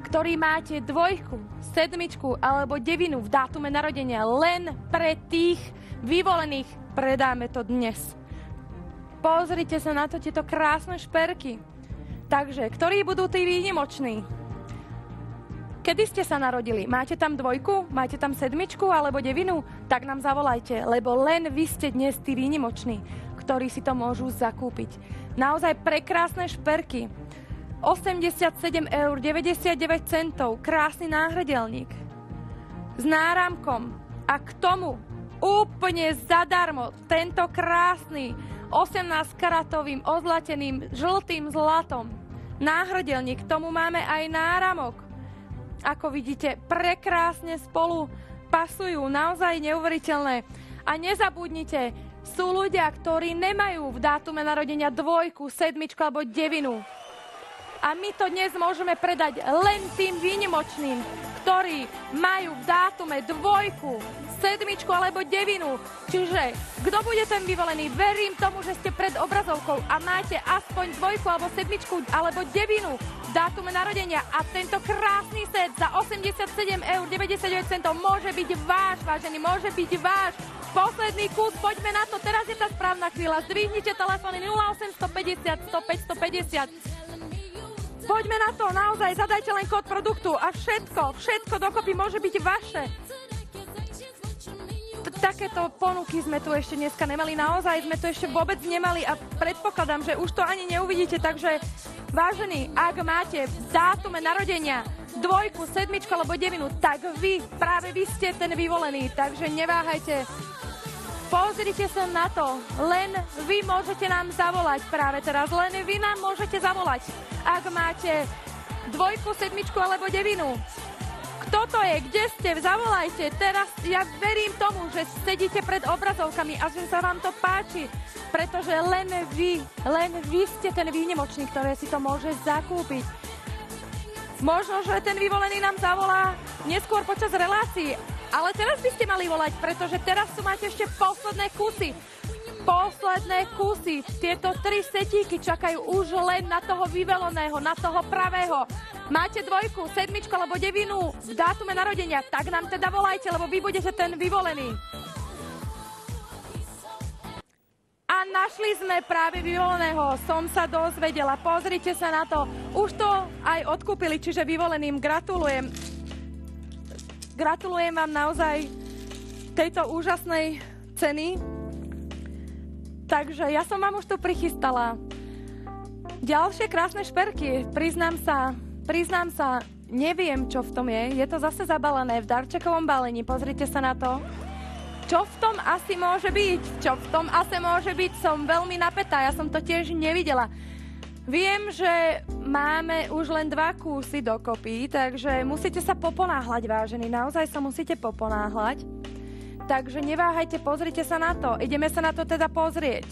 ktorí máte dvojku, sedmičku alebo devinu v dátume narodenia, len pre tých vyvolených predáme to dnes. Pozrite sa na to, tieto krásne šperky. Takže, ktorí budú tí výnimoční? Kedy ste sa narodili? Máte tam dvojku? Máte tam sedmičku alebo devinu? Tak nám zavolajte, lebo len vy ste dnes tí výnimoční, ktorí si to môžu zakúpiť. Naozaj prekrásne šperky. 87 eur 99 centov, krásny náhradelník s náramkom a k tomu úplne zadarmo tento krásny 18 karatovým ozlateným žltým zlatom náhradelník. K tomu máme aj náramok. Ako vidíte, prekrásne spolu pasujú, naozaj neuveriteľné. A nezabudnite, sú ľudia, ktorí nemajú v dátume narodenia dvojku, sedmičku alebo devinu a my to dnes môžeme predať len tým výnimočným, ktorí majú v dátume dvojku, sedmičku alebo devinu. Čiže kto bude ten vyvolený? Verím tomu, že ste pred obrazovkou a máte aspoň dvojku alebo sedmičku alebo devinu dátume narodenia a tento krásny set za 87 eur 99 centov môže byť váš, vážený, môže byť váš. Posledný kus, poďme na to, teraz je tá správna chvíľa. Zdvihnite telefóny 0850 100 550. Poďme na to, naozaj, zadajte len kód produktu a všetko, všetko dokopy môže byť vaše. Takéto ponuky sme tu ešte dneska nemali, naozaj sme tu ešte vôbec nemali a predpokladám, že už to ani neuvidíte, takže vážení, ak máte dátume narodenia dvojku, sedmičku alebo devinu, tak vy, práve vy ste ten vyvolený, takže neváhajte, Pozrite sa na to. Len vy môžete nám zavolať práve teraz. Len vy nám môžete zavolať, ak máte dvojku, sedmičku alebo devinu. Kto to je? Kde ste? Zavolajte. Teraz ja verím tomu, že sedíte pred obrazovkami a že sa vám to páči. Pretože len vy, len vy ste ten výnimočný, ktorý si to môže zakúpiť. Možno, že ten vyvolený nám zavolá neskôr počas relácií, ale teraz by ste mali volať, pretože teraz tu máte ešte posledné kusy. Posledné kusy. Tieto tri setíky čakajú už len na toho vyveloného, na toho pravého. Máte dvojku, sedmičku alebo devinu v dátume narodenia, tak nám teda volajte, lebo vy budete ten vyvolený. A našli sme práve vyvoleného, som sa dozvedela. Pozrite sa na to. Už to aj odkúpili, čiže vyvoleným gratulujem. Gratulujem vám naozaj tejto úžasnej ceny. Takže ja som vám už tu prichystala ďalšie krásne šperky. Priznám sa, priznám sa, neviem, čo v tom je. Je to zase zabalené v darčekovom balení. Pozrite sa na to. Čo v tom asi môže byť? Čo v tom asi môže byť? Som veľmi napätá, ja som to tiež nevidela. Viem, že máme už len dva kúsy dokopy, takže musíte sa poponáhľať, vážení. Naozaj sa musíte poponáhľať. Takže neváhajte, pozrite sa na to. Ideme sa na to teda pozrieť.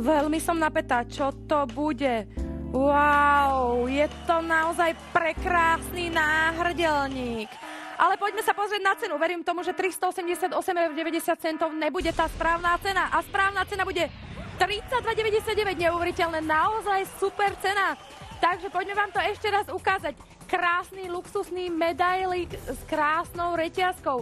Veľmi som napätá, čo to bude. Wow, je to naozaj prekrásny náhrdelník. Ale poďme sa pozrieť na cenu. Verím tomu, že 388,90 eur nebude tá správna cena. A správna cena bude 32,99, neuveriteľné, naozaj super cena. Takže poďme vám to ešte raz ukázať. Krásny luxusný medailik s krásnou reťazkou.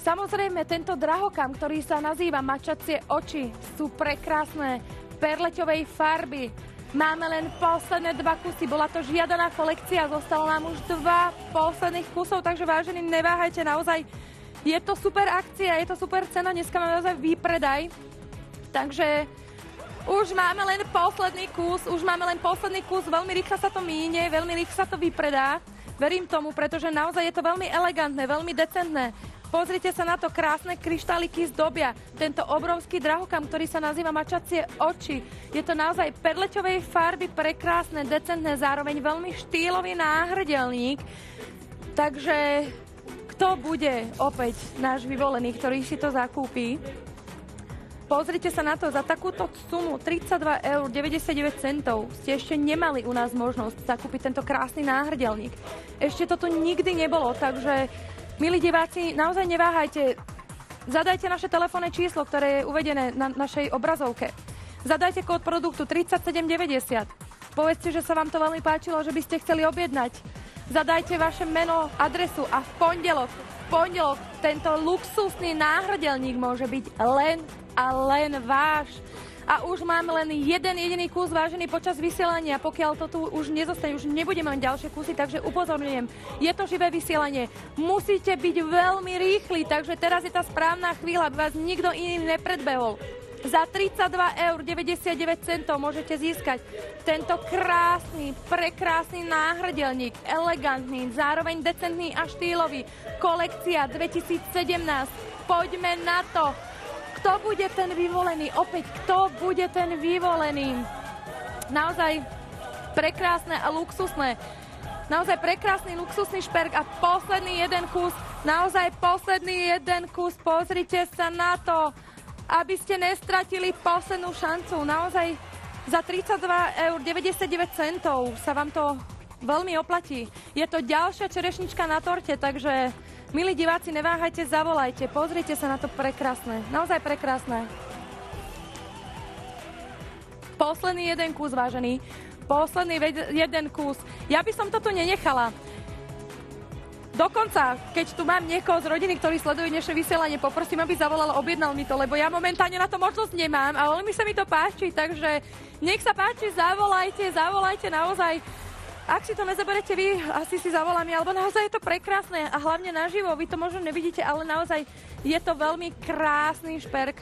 Samozrejme, tento drahokam, ktorý sa nazýva Mačacie oči, sú prekrásne perleťovej farby. Máme len posledné dva kusy, bola to žiadaná kolekcia, zostalo nám už dva posledných kusov, takže vážení, neváhajte, naozaj je to super akcia, je to super cena, dneska máme naozaj výpredaj. Takže už máme len posledný kus, už máme len posledný kus, veľmi rýchlo sa to míne, veľmi rýchlo sa to vypredá. Verím tomu, pretože naozaj je to veľmi elegantné, veľmi decentné. Pozrite sa na to, krásne kryštáliky zdobia tento obrovský drahokam, ktorý sa nazýva mačacie oči. Je to naozaj perleťovej farby, prekrásne, decentné, zároveň veľmi štýlový náhrdelník. Takže kto bude opäť náš vyvolený, ktorý si to zakúpi? Pozrite sa na to, za takúto sumu 32 eur 99 centov ste ešte nemali u nás možnosť zakúpiť tento krásny náhrdelník. Ešte to tu nikdy nebolo, takže milí diváci, naozaj neváhajte. Zadajte naše telefónne číslo, ktoré je uvedené na našej obrazovke. Zadajte kód produktu 3790. Povedzte, že sa vám to veľmi páčilo, že by ste chceli objednať. Zadajte vaše meno, adresu a v pondelok, v pondelok tento luxusný náhrdelník môže byť len a len váš. A už máme len jeden jediný kus vážený počas vysielania. Pokiaľ to tu už nezostane, už nebudeme mať ďalšie kusy, takže upozorňujem, je to živé vysielanie. Musíte byť veľmi rýchli, takže teraz je tá správna chvíľa, aby vás nikto iný nepredbehol. Za 32 eur 99 centov môžete získať tento krásny, prekrásny náhrdelník, elegantný, zároveň decentný a štýlový. Kolekcia 2017. Poďme na to. Kto bude ten vyvolený? Opäť, kto bude ten vyvolený? Naozaj prekrásne a luxusné. Naozaj prekrásny luxusný šperk a posledný jeden kus, naozaj posledný jeden kus, pozrite sa na to aby ste nestratili poslednú šancu. Naozaj za 32 eur 99 centov sa vám to veľmi oplatí. Je to ďalšia čerešnička na torte, takže milí diváci, neváhajte, zavolajte, pozrite sa na to prekrásne. Naozaj prekrásne. Posledný jeden kus, vážený. Posledný jeden kus. Ja by som to tu nenechala. Dokonca, keď tu mám niekoho z rodiny, ktorý sleduje dnešné vysielanie, poprosím, aby zavolal, objednal mi to, lebo ja momentálne na to možnosť nemám a veľmi sa mi to páči, takže nech sa páči, zavolajte, zavolajte naozaj. Ak si to nezaberete vy, asi si zavolám alebo naozaj je to prekrásne a hlavne naživo, vy to možno nevidíte, ale naozaj je to veľmi krásny šperk.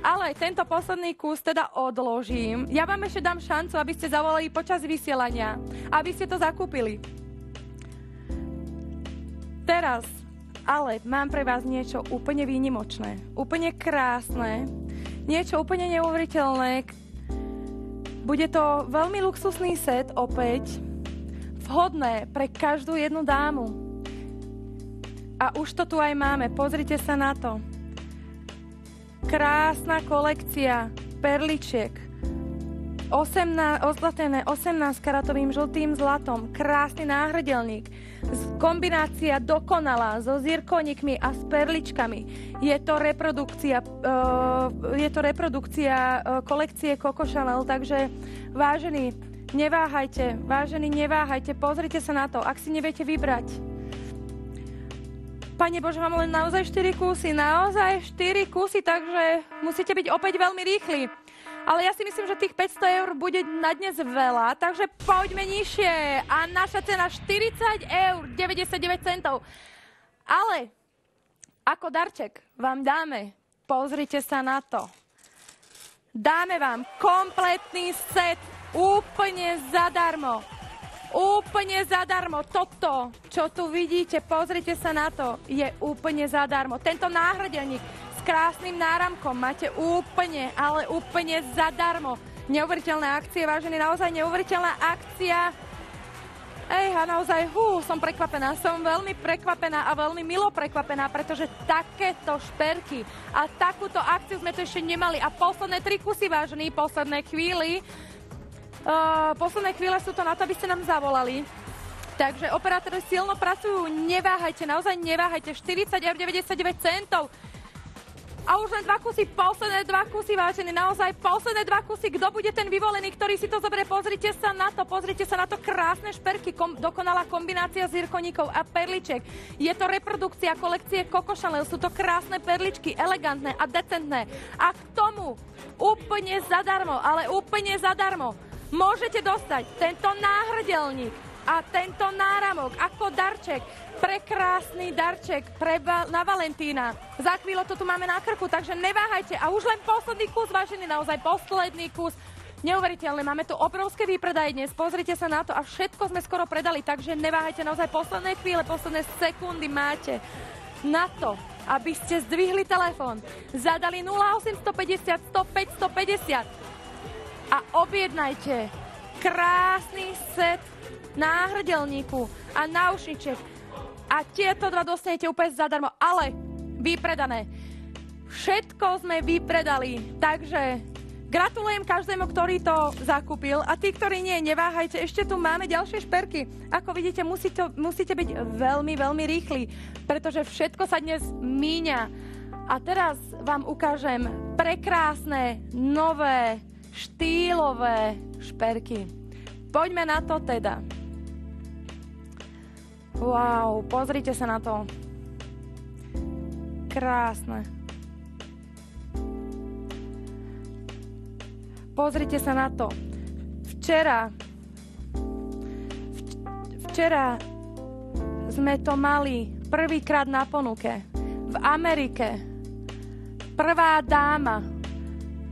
Ale tento posledný kus teda odložím. Ja vám ešte dám šancu, aby ste zavolali počas vysielania, aby ste to zakúpili. Teraz ale mám pre vás niečo úplne výnimočné, úplne krásne, niečo úplne neuveriteľné. Bude to veľmi luxusný set opäť, vhodné pre každú jednu dámu. A už to tu aj máme, pozrite sa na to. Krásna kolekcia perličiek, 18, ozlatené 18 karatovým žltým zlatom, krásny náhrdelník, kombinácia dokonalá so zirkonikmi a s perličkami. Je to reprodukcia, uh, je to reprodukcia uh, kolekcie Coco Chanel, takže vážení, neváhajte, vážení, neváhajte, pozrite sa na to, ak si neviete vybrať. Pane Bože, mám len naozaj 4 kusy, naozaj 4 kusy, takže musíte byť opäť veľmi rýchli ale ja si myslím, že tých 500 eur bude na dnes veľa, takže poďme nižšie. A naša cena 40 eur 99 centov. Ale ako darček vám dáme, pozrite sa na to. Dáme vám kompletný set úplne zadarmo. Úplne zadarmo. Toto, čo tu vidíte, pozrite sa na to, je úplne zadarmo. Tento náhradelník krásnym náramkom. Máte úplne, ale úplne zadarmo. Neuveriteľné akcie, vážený, naozaj neuveriteľná akcia. Ej, a naozaj, hú, som prekvapená. Som veľmi prekvapená a veľmi milo prekvapená, pretože takéto šperky a takúto akciu sme tu ešte nemali. A posledné tri kusy, vážený, posledné chvíli. Posledné chvíle sú to na to, aby ste nám zavolali. Takže operátori silno pracujú, neváhajte, naozaj neváhajte. 40 eur 99 centov. A už len dva kusy, posledné dva kusy, vážení, naozaj posledné dva kusy. Kto bude ten vyvolený, ktorý si to zoberie? Pozrite sa na to, pozrite sa na to krásne šperky, kom, dokonalá kombinácia zirkoníkov a perličiek. Je to reprodukcia kolekcie Coco Chanel, sú to krásne perličky, elegantné a decentné. A k tomu úplne zadarmo, ale úplne zadarmo, môžete dostať tento náhrdelník a tento náramok ako darček prekrásny darček pre va- na Valentína. Za chvíľu to tu máme na krku, takže neváhajte. A už len posledný kus, vážený, naozaj posledný kus. Neuveriteľné, máme tu obrovské výpredaje dnes, pozrite sa na to a všetko sme skoro predali, takže neváhajte, naozaj posledné chvíle, posledné sekundy máte na to, aby ste zdvihli telefón, zadali 0850 105 150 a objednajte krásny set náhrdelníku a náušniček a tieto dva dostanete úplne zadarmo, ale vypredané. Všetko sme vypredali, takže gratulujem každému, ktorý to zakúpil a tí, ktorí nie, neváhajte, ešte tu máme ďalšie šperky. Ako vidíte, musíte, musíte byť veľmi, veľmi rýchli, pretože všetko sa dnes míňa. A teraz vám ukážem prekrásne, nové štýlové šperky. Poďme na to teda. Wow, pozrite sa na to. Krásne. Pozrite sa na to. Včera včera sme to mali prvýkrát na ponuke. V Amerike prvá dáma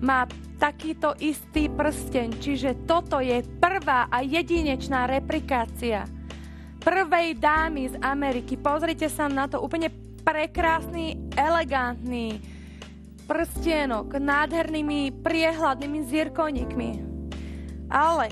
má takýto istý prsteň, čiže toto je prvá a jedinečná replikácia prvej dámy z Ameriky. Pozrite sa na to, úplne prekrásny, elegantný prstienok, nádhernými priehľadnými zierkoníkmi. Ale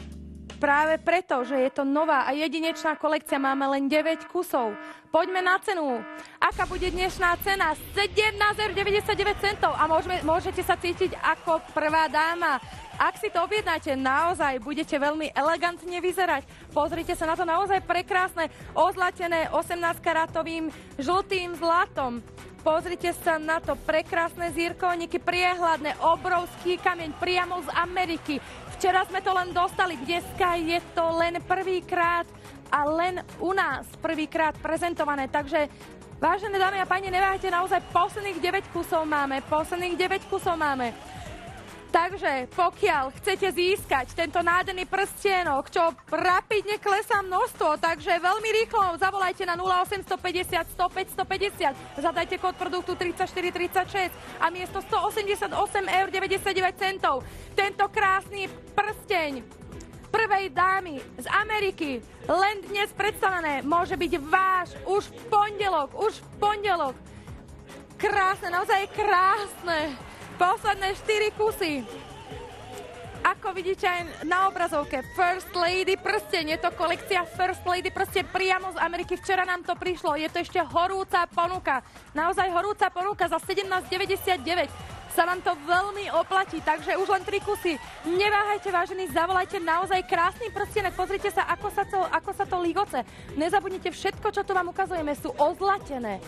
Práve preto, že je to nová a jedinečná kolekcia, máme len 9 kusov. Poďme na cenu. Aká bude dnešná cena? 17,99 centov a môžeme, môžete sa cítiť ako prvá dáma. Ak si to objednáte, naozaj budete veľmi elegantne vyzerať. Pozrite sa na to naozaj prekrásne, ozlatené 18-karatovým žltým zlatom. Pozrite sa na to, prekrásne zírkovníky, priehľadné, obrovský kameň priamo z Ameriky. Včera sme to len dostali, dneska je to len prvýkrát a len u nás prvýkrát prezentované. Takže vážené dámy a páni, neváhajte, naozaj posledných 9 kusov máme, posledných 9 kusov máme. Takže pokiaľ chcete získať tento nádherný prstienok, čo rapidne klesá množstvo, takže veľmi rýchlo zavolajte na 0850 105 150, zadajte kód produktu 3436 a miesto 188 eur 99 centov. Tento krásny prsteň prvej dámy z Ameriky, len dnes predstavené, môže byť váš už v pondelok, už v pondelok. Krásne, naozaj krásne. Posledné 4 kusy. Ako vidíte aj na obrazovke, First Lady prsteň, je to kolekcia First Lady prsteň priamo z Ameriky. Včera nám to prišlo, je to ešte horúca ponuka. Naozaj horúca ponuka za 17,99 sa vám to veľmi oplatí, takže už len tri kusy. Neváhajte, vážení, zavolajte naozaj krásny prstenek. Pozrite sa, ako sa to, ako sa to ligoce. Nezabudnite, všetko, čo tu vám ukazujeme, sú ozlatené.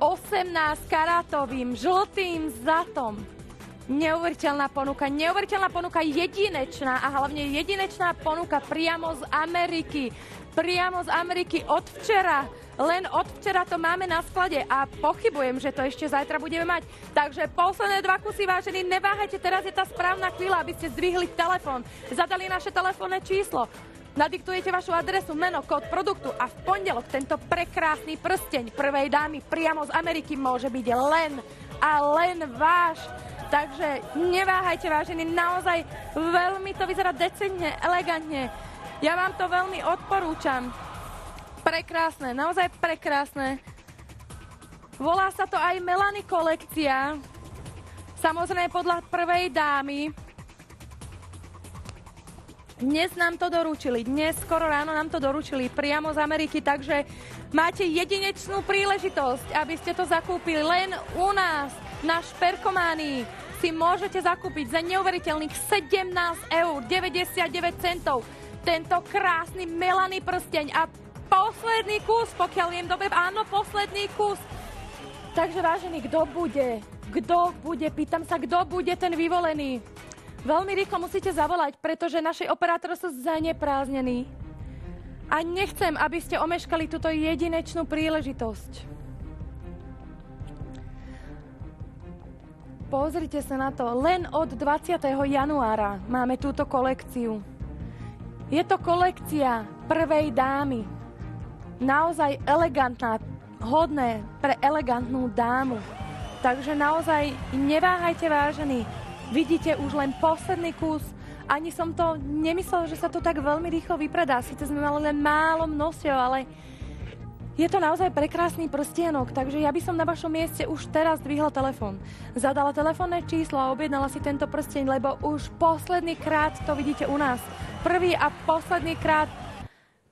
18 karátovým, žltým zatom. Neuveriteľná ponuka, neuveriteľná ponuka, jedinečná a hlavne jedinečná ponuka priamo z Ameriky. Priamo z Ameriky od včera. Len od včera to máme na sklade a pochybujem, že to ešte zajtra budeme mať. Takže posledné dva kusy, vážení, neváhajte, teraz je tá správna chvíľa, aby ste zdvihli telefón, zadali naše telefónne číslo. Nadiktujete vašu adresu, meno, kód produktu a v pondelok tento prekrásny prsteň prvej dámy priamo z Ameriky môže byť len a len váš. Takže neváhajte, vážení, naozaj veľmi to vyzerá decentne, elegantne. Ja vám to veľmi odporúčam. Prekrásne, naozaj prekrásne. Volá sa to aj Melany kolekcia. Samozrejme podľa prvej dámy. Dnes nám to doručili, dnes skoro ráno nám to doručili priamo z Ameriky, takže máte jedinečnú príležitosť, aby ste to zakúpili len u nás na Šperkománii si môžete zakúpiť za neuveriteľných 17 eur 99 centov tento krásny melaný prsteň a posledný kus, pokiaľ viem dobre, áno, posledný kus. Takže vážený, kto bude? Kto bude? Pýtam sa, kto bude ten vyvolený? Veľmi rýchlo musíte zavolať, pretože naši operátori sú zanepráznení. A nechcem, aby ste omeškali túto jedinečnú príležitosť. Pozrite sa na to, len od 20. januára máme túto kolekciu. Je to kolekcia prvej dámy. Naozaj elegantná, hodné pre elegantnú dámu. Takže naozaj neváhajte vážení. Vidíte už len posledný kus. Ani som to nemyslel, že sa to tak veľmi rýchlo vypredá. Sice sme mali len málo množstiev, ale je to naozaj prekrásny prstienok, takže ja by som na vašom mieste už teraz dvihla telefón. Zadala telefónne číslo a objednala si tento prsteň, lebo už posledný krát to vidíte u nás. Prvý a posledný krát.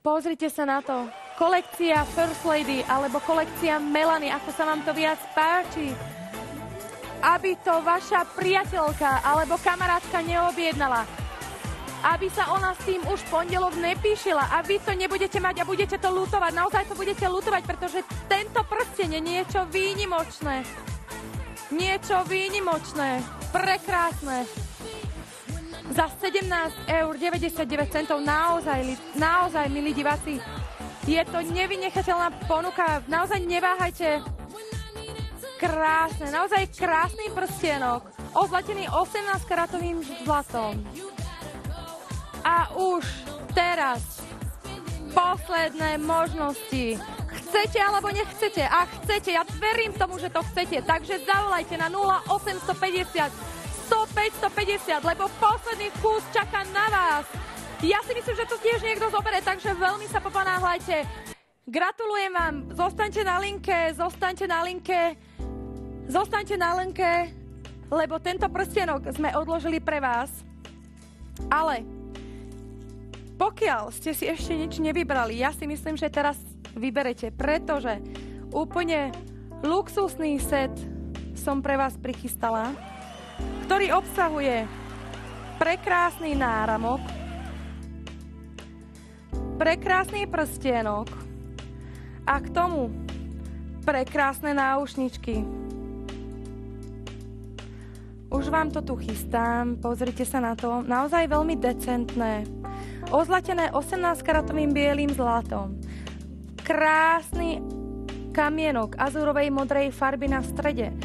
Pozrite sa na to. Kolekcia First Lady alebo kolekcia Melany, ako sa vám to viac páči. Aby to vaša priateľka alebo kamarátka neobjednala aby sa ona s tým už pondelok nepíšila a vy to nebudete mať a budete to lutovať. Naozaj to budete lutovať, pretože tento prsten je niečo výnimočné. Niečo výnimočné. Prekrásne. za 17 eur 99 centov. Naozaj, naozaj, milí diváci, je to nevynechateľná ponuka. Naozaj neváhajte. Krásne, naozaj krásny prstienok. Ozlatený 18 karatovým zlatom. A už teraz posledné možnosti. Chcete alebo nechcete? A chcete, ja verím tomu, že to chcete. Takže zavolajte na 0850 100, 550, lebo posledný kus čaká na vás. Ja si myslím, že to tiež niekto zoberie, takže veľmi sa poponáhľajte. Gratulujem vám, zostaňte na linke, zostaňte na linke, zostaňte na linke, lebo tento prstenok sme odložili pre vás. Ale pokiaľ ste si ešte nič nevybrali, ja si myslím, že teraz vyberete, pretože úplne luxusný set som pre vás prichystala ktorý obsahuje prekrásny náramok, prekrásny prstienok a k tomu prekrásne náušničky. Už vám to tu chystám, pozrite sa na to. Naozaj veľmi decentné. Ozlatené 18-karatovým bielým zlatom. Krásny kamienok azurovej modrej farby na strede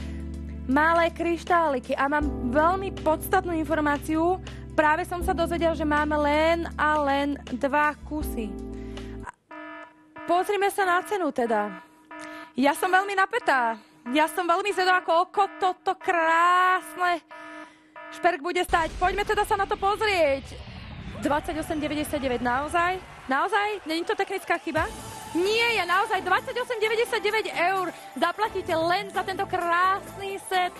malé kryštáliky a mám veľmi podstatnú informáciu. Práve som sa dozvedel, že máme len a len dva kusy. Pozrime sa na cenu teda. Ja som veľmi napätá. Ja som veľmi zvedavá, koľko toto krásne šperk bude stať. Poďme teda sa na to pozrieť. 28,99 naozaj? Naozaj? Není to technická chyba? Nie je naozaj 28,99 eur. Zaplatíte len za tento krásny set,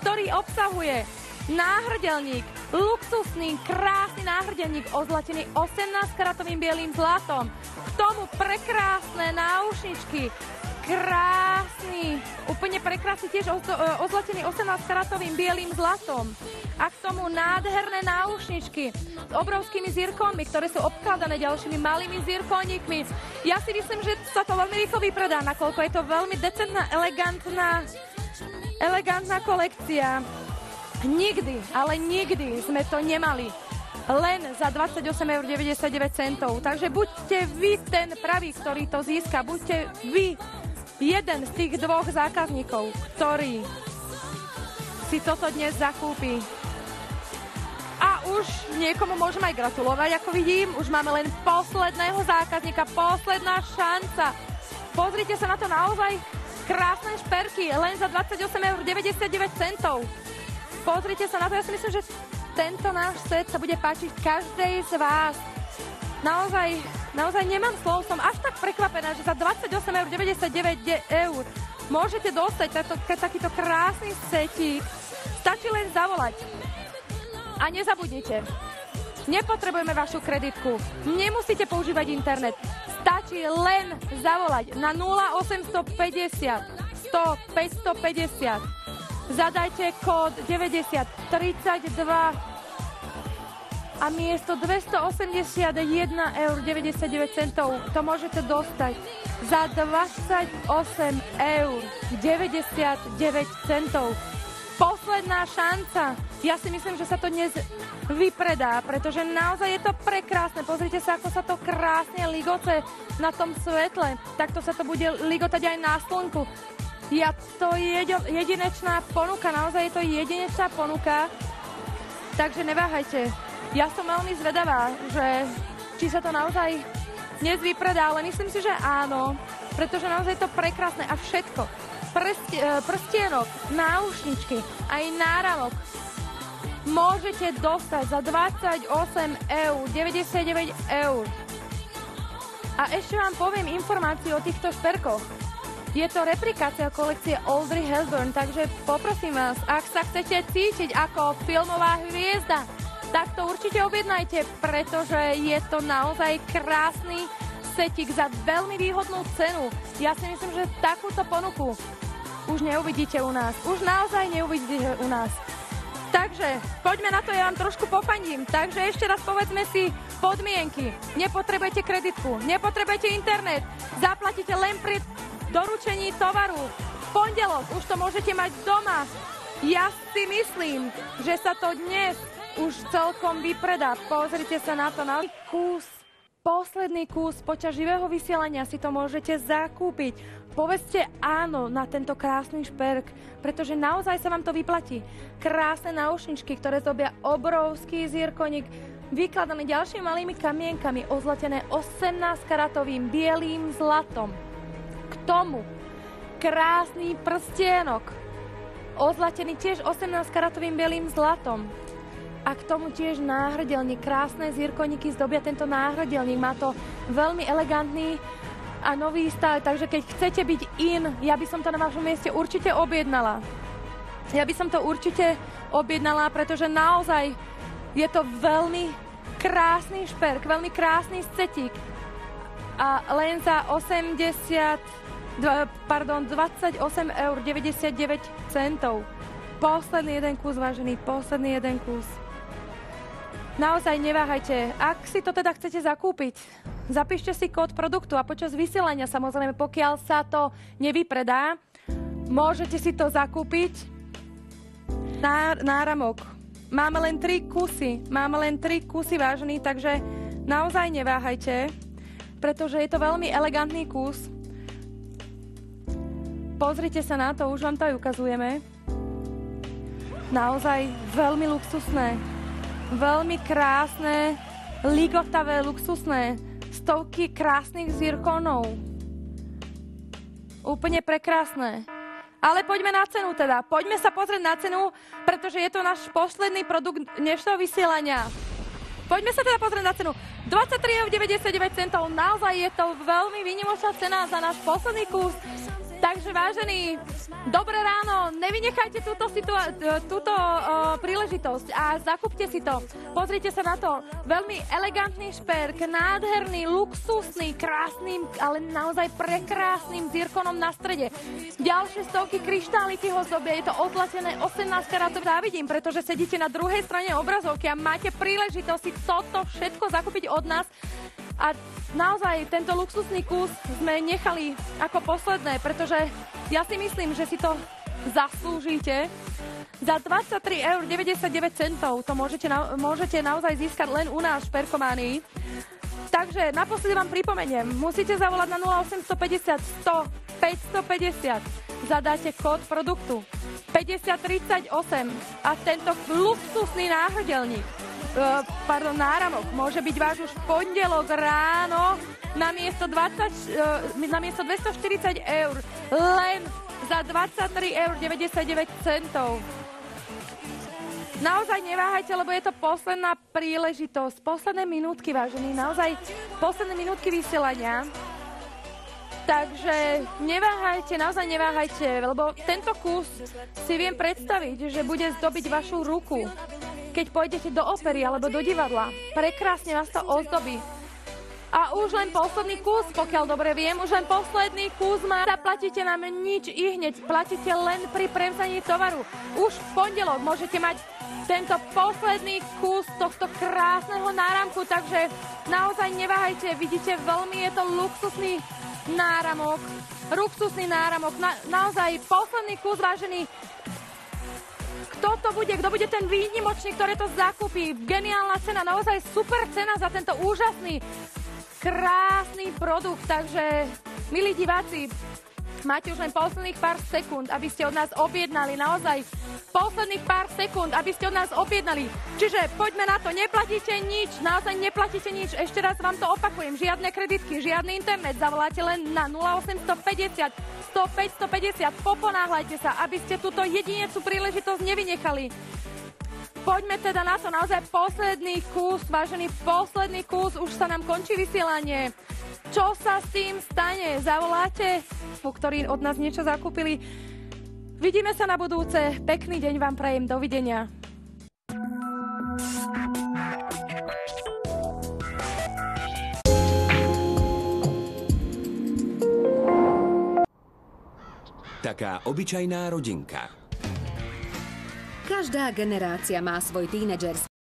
ktorý obsahuje náhrdelník, luxusný, krásny náhrdelník ozlatený 18-karatovým bielým zlatom. K tomu prekrásne náušničky, krásny, úplne prekrásny, tiež ozlatený 18-karatovým bielým zlatom. A k tomu nádherné náušničky s obrovskými zirkónmi, ktoré sú obkladané ďalšími malými zirkónikmi. Ja si myslím, že sa to veľmi rýchlo vypredá, nakoľko je to veľmi decentná, elegantná, elegantná kolekcia. Nikdy, ale nikdy sme to nemali len za 28,99 eur. Takže buďte vy ten pravý, ktorý to získa. Buďte vy jeden z tých dvoch zákazníkov, ktorý si toto dnes zakúpi. A už niekomu môžem aj gratulovať, ako vidím. Už máme len posledného zákazníka, posledná šanca. Pozrite sa na to naozaj krásne šperky, len za 28,99 eur. Pozrite sa na to, ja si myslím, že tento náš set sa bude páčiť každej z vás. Naozaj Naozaj nemám slov, som až tak prekvapená, že za 28,99 eur môžete dostať tato, takýto krásny setík. Stačí len zavolať. A nezabudnite, nepotrebujeme vašu kreditku, nemusíte používať internet. Stačí len zavolať na 0850 100 550. Zadajte kód 90 32 a miesto 281,99 eur to môžete dostať za 28 eur 99 centov. Posledná šanca. Ja si myslím, že sa to dnes vypredá, pretože naozaj je to prekrásne. Pozrite sa, ako sa to krásne ligoce na tom svetle. Takto sa to bude ligotať aj na slnku. Ja, to je jedinečná ponuka, naozaj je to jedinečná ponuka. Takže neváhajte, ja som veľmi zvedavá, že či sa to naozaj dnes vypredá, ale myslím si, že áno, pretože naozaj je to prekrásne a všetko. Prsti, e, prstienok, náušničky, aj náramok môžete dostať za 28 eur, 99 eur. A ešte vám poviem informáciu o týchto šperkoch. Je to replikácia kolekcie Audrey Hepburn, takže poprosím vás, ak sa chcete cítiť ako filmová hviezda, tak to určite objednajte, pretože je to naozaj krásny setik za veľmi výhodnú cenu. Ja si myslím, že takúto ponuku už neuvidíte u nás. Už naozaj neuvidíte u nás. Takže poďme na to, ja vám trošku popandím. Takže ešte raz povedzme si podmienky. Nepotrebujete kreditku, nepotrebujete internet, zaplatíte len pri doručení tovaru. V pondelok už to môžete mať doma. Ja si myslím, že sa to dnes už celkom vypredá. Pozrite sa na to, na kus posledný kus počas živého vysielania si to môžete zakúpiť. Povedzte áno na tento krásny šperk, pretože naozaj sa vám to vyplatí. Krásne náušničky, ktoré zobia obrovský zírkonik, vykladaný ďalšími malými kamienkami, ozlatené 18-karatovým bielým zlatom. K tomu krásny prstienok, ozlatený tiež 18-karatovým bielým zlatom a k tomu tiež náhrdelník. Krásne zírkoniky zdobia tento náhrdelník. Má to veľmi elegantný a nový stav, takže keď chcete byť in, ja by som to na vašom mieste určite objednala. Ja by som to určite objednala, pretože naozaj je to veľmi krásny šperk, veľmi krásny scetík. A len za 80, pardon, 28 eur 99 centov. Posledný jeden kus, vážený, posledný jeden kus. Naozaj neváhajte. Ak si to teda chcete zakúpiť, zapíšte si kód produktu a počas vysielania samozrejme, pokiaľ sa to nevypredá, môžete si to zakúpiť. Ná, náramok. Máme len tri kusy. Máme len tri kusy vážny, takže naozaj neváhajte, pretože je to veľmi elegantný kus. Pozrite sa na to, už vám to aj ukazujeme. Naozaj veľmi luxusné veľmi krásne, ligotavé, luxusné, stovky krásnych zirkonov. Úplne prekrásne. Ale poďme na cenu teda. Poďme sa pozrieť na cenu, pretože je to náš posledný produkt dnešného vysielania. Poďme sa teda pozrieť na cenu. 23,99 centov. Naozaj je to veľmi výnimočná cena za náš posledný kus. Takže vážení, dobré ráno, nevynechajte túto, situa- túto uh, príležitosť a zakúpte si to. Pozrite sa na to. Veľmi elegantný šperk, nádherný, luxusný, krásny, ale naozaj prekrásnym zirkonom na strede. Ďalšie stovky kryštáliky ho zdobia, je to otlatené 18 karátov závidím, pretože sedíte na druhej strane obrazovky a máte príležitosť si toto všetko zakúpiť od nás. A naozaj tento luxusný kus sme nechali ako posledné, pretože ja si myslím, že si to zaslúžite. Za 23,99 eur to môžete, na, môžete naozaj získať len u nás v Šperkománii. Takže naposledy vám pripomeniem, musíte zavolať na 0850 100 550. Zadáte kód produktu 5038 a tento luxusný náhrdelník pardon, náramok môže byť váš už pondelok ráno na miesto, 20, uh, na miesto 240 eur len za 23 eur 99 centov. Naozaj neváhajte, lebo je to posledná príležitosť, posledné minútky, vážení, naozaj posledné minútky vysielania. Takže neváhajte, naozaj neváhajte, lebo tento kus si viem predstaviť, že bude zdobiť vašu ruku keď pôjdete do opery alebo do divadla. Prekrásne vás to ozdobí. A už len posledný kus, pokiaľ dobre viem, už len posledný kus má. Zaplatíte nám nič i hneď, platíte len pri prevzaní tovaru. Už v pondelok môžete mať tento posledný kus tohto krásneho náramku, takže naozaj neváhajte, vidíte, veľmi je to luxusný náramok, luxusný náramok, Na, naozaj posledný kus, vážený, kto to bude, kto bude ten výnimočný, ktorý to zakúpi. Geniálna cena, naozaj super cena za tento úžasný, krásny produkt. Takže, milí diváci, máte už len posledných pár sekúnd, aby ste od nás objednali. Naozaj posledných pár sekúnd, aby ste od nás objednali. Čiže poďme na to, neplatíte nič, naozaj neplatíte nič. Ešte raz vám to opakujem, žiadne kreditky, žiadny internet. Zavoláte len na 0850 105, 150, poponáhľajte sa, aby ste túto jedinecú príležitosť nevynechali. Poďme teda na to, naozaj posledný kus, vážený posledný kus, už sa nám končí vysielanie. Čo sa s tým stane? Zavoláte, ktorí od nás niečo zakúpili. Vidíme sa na budúce. Pekný deň vám prajem. Dovidenia. Taká obyčajná rodinka. Každá generácia má svoj tínedžerský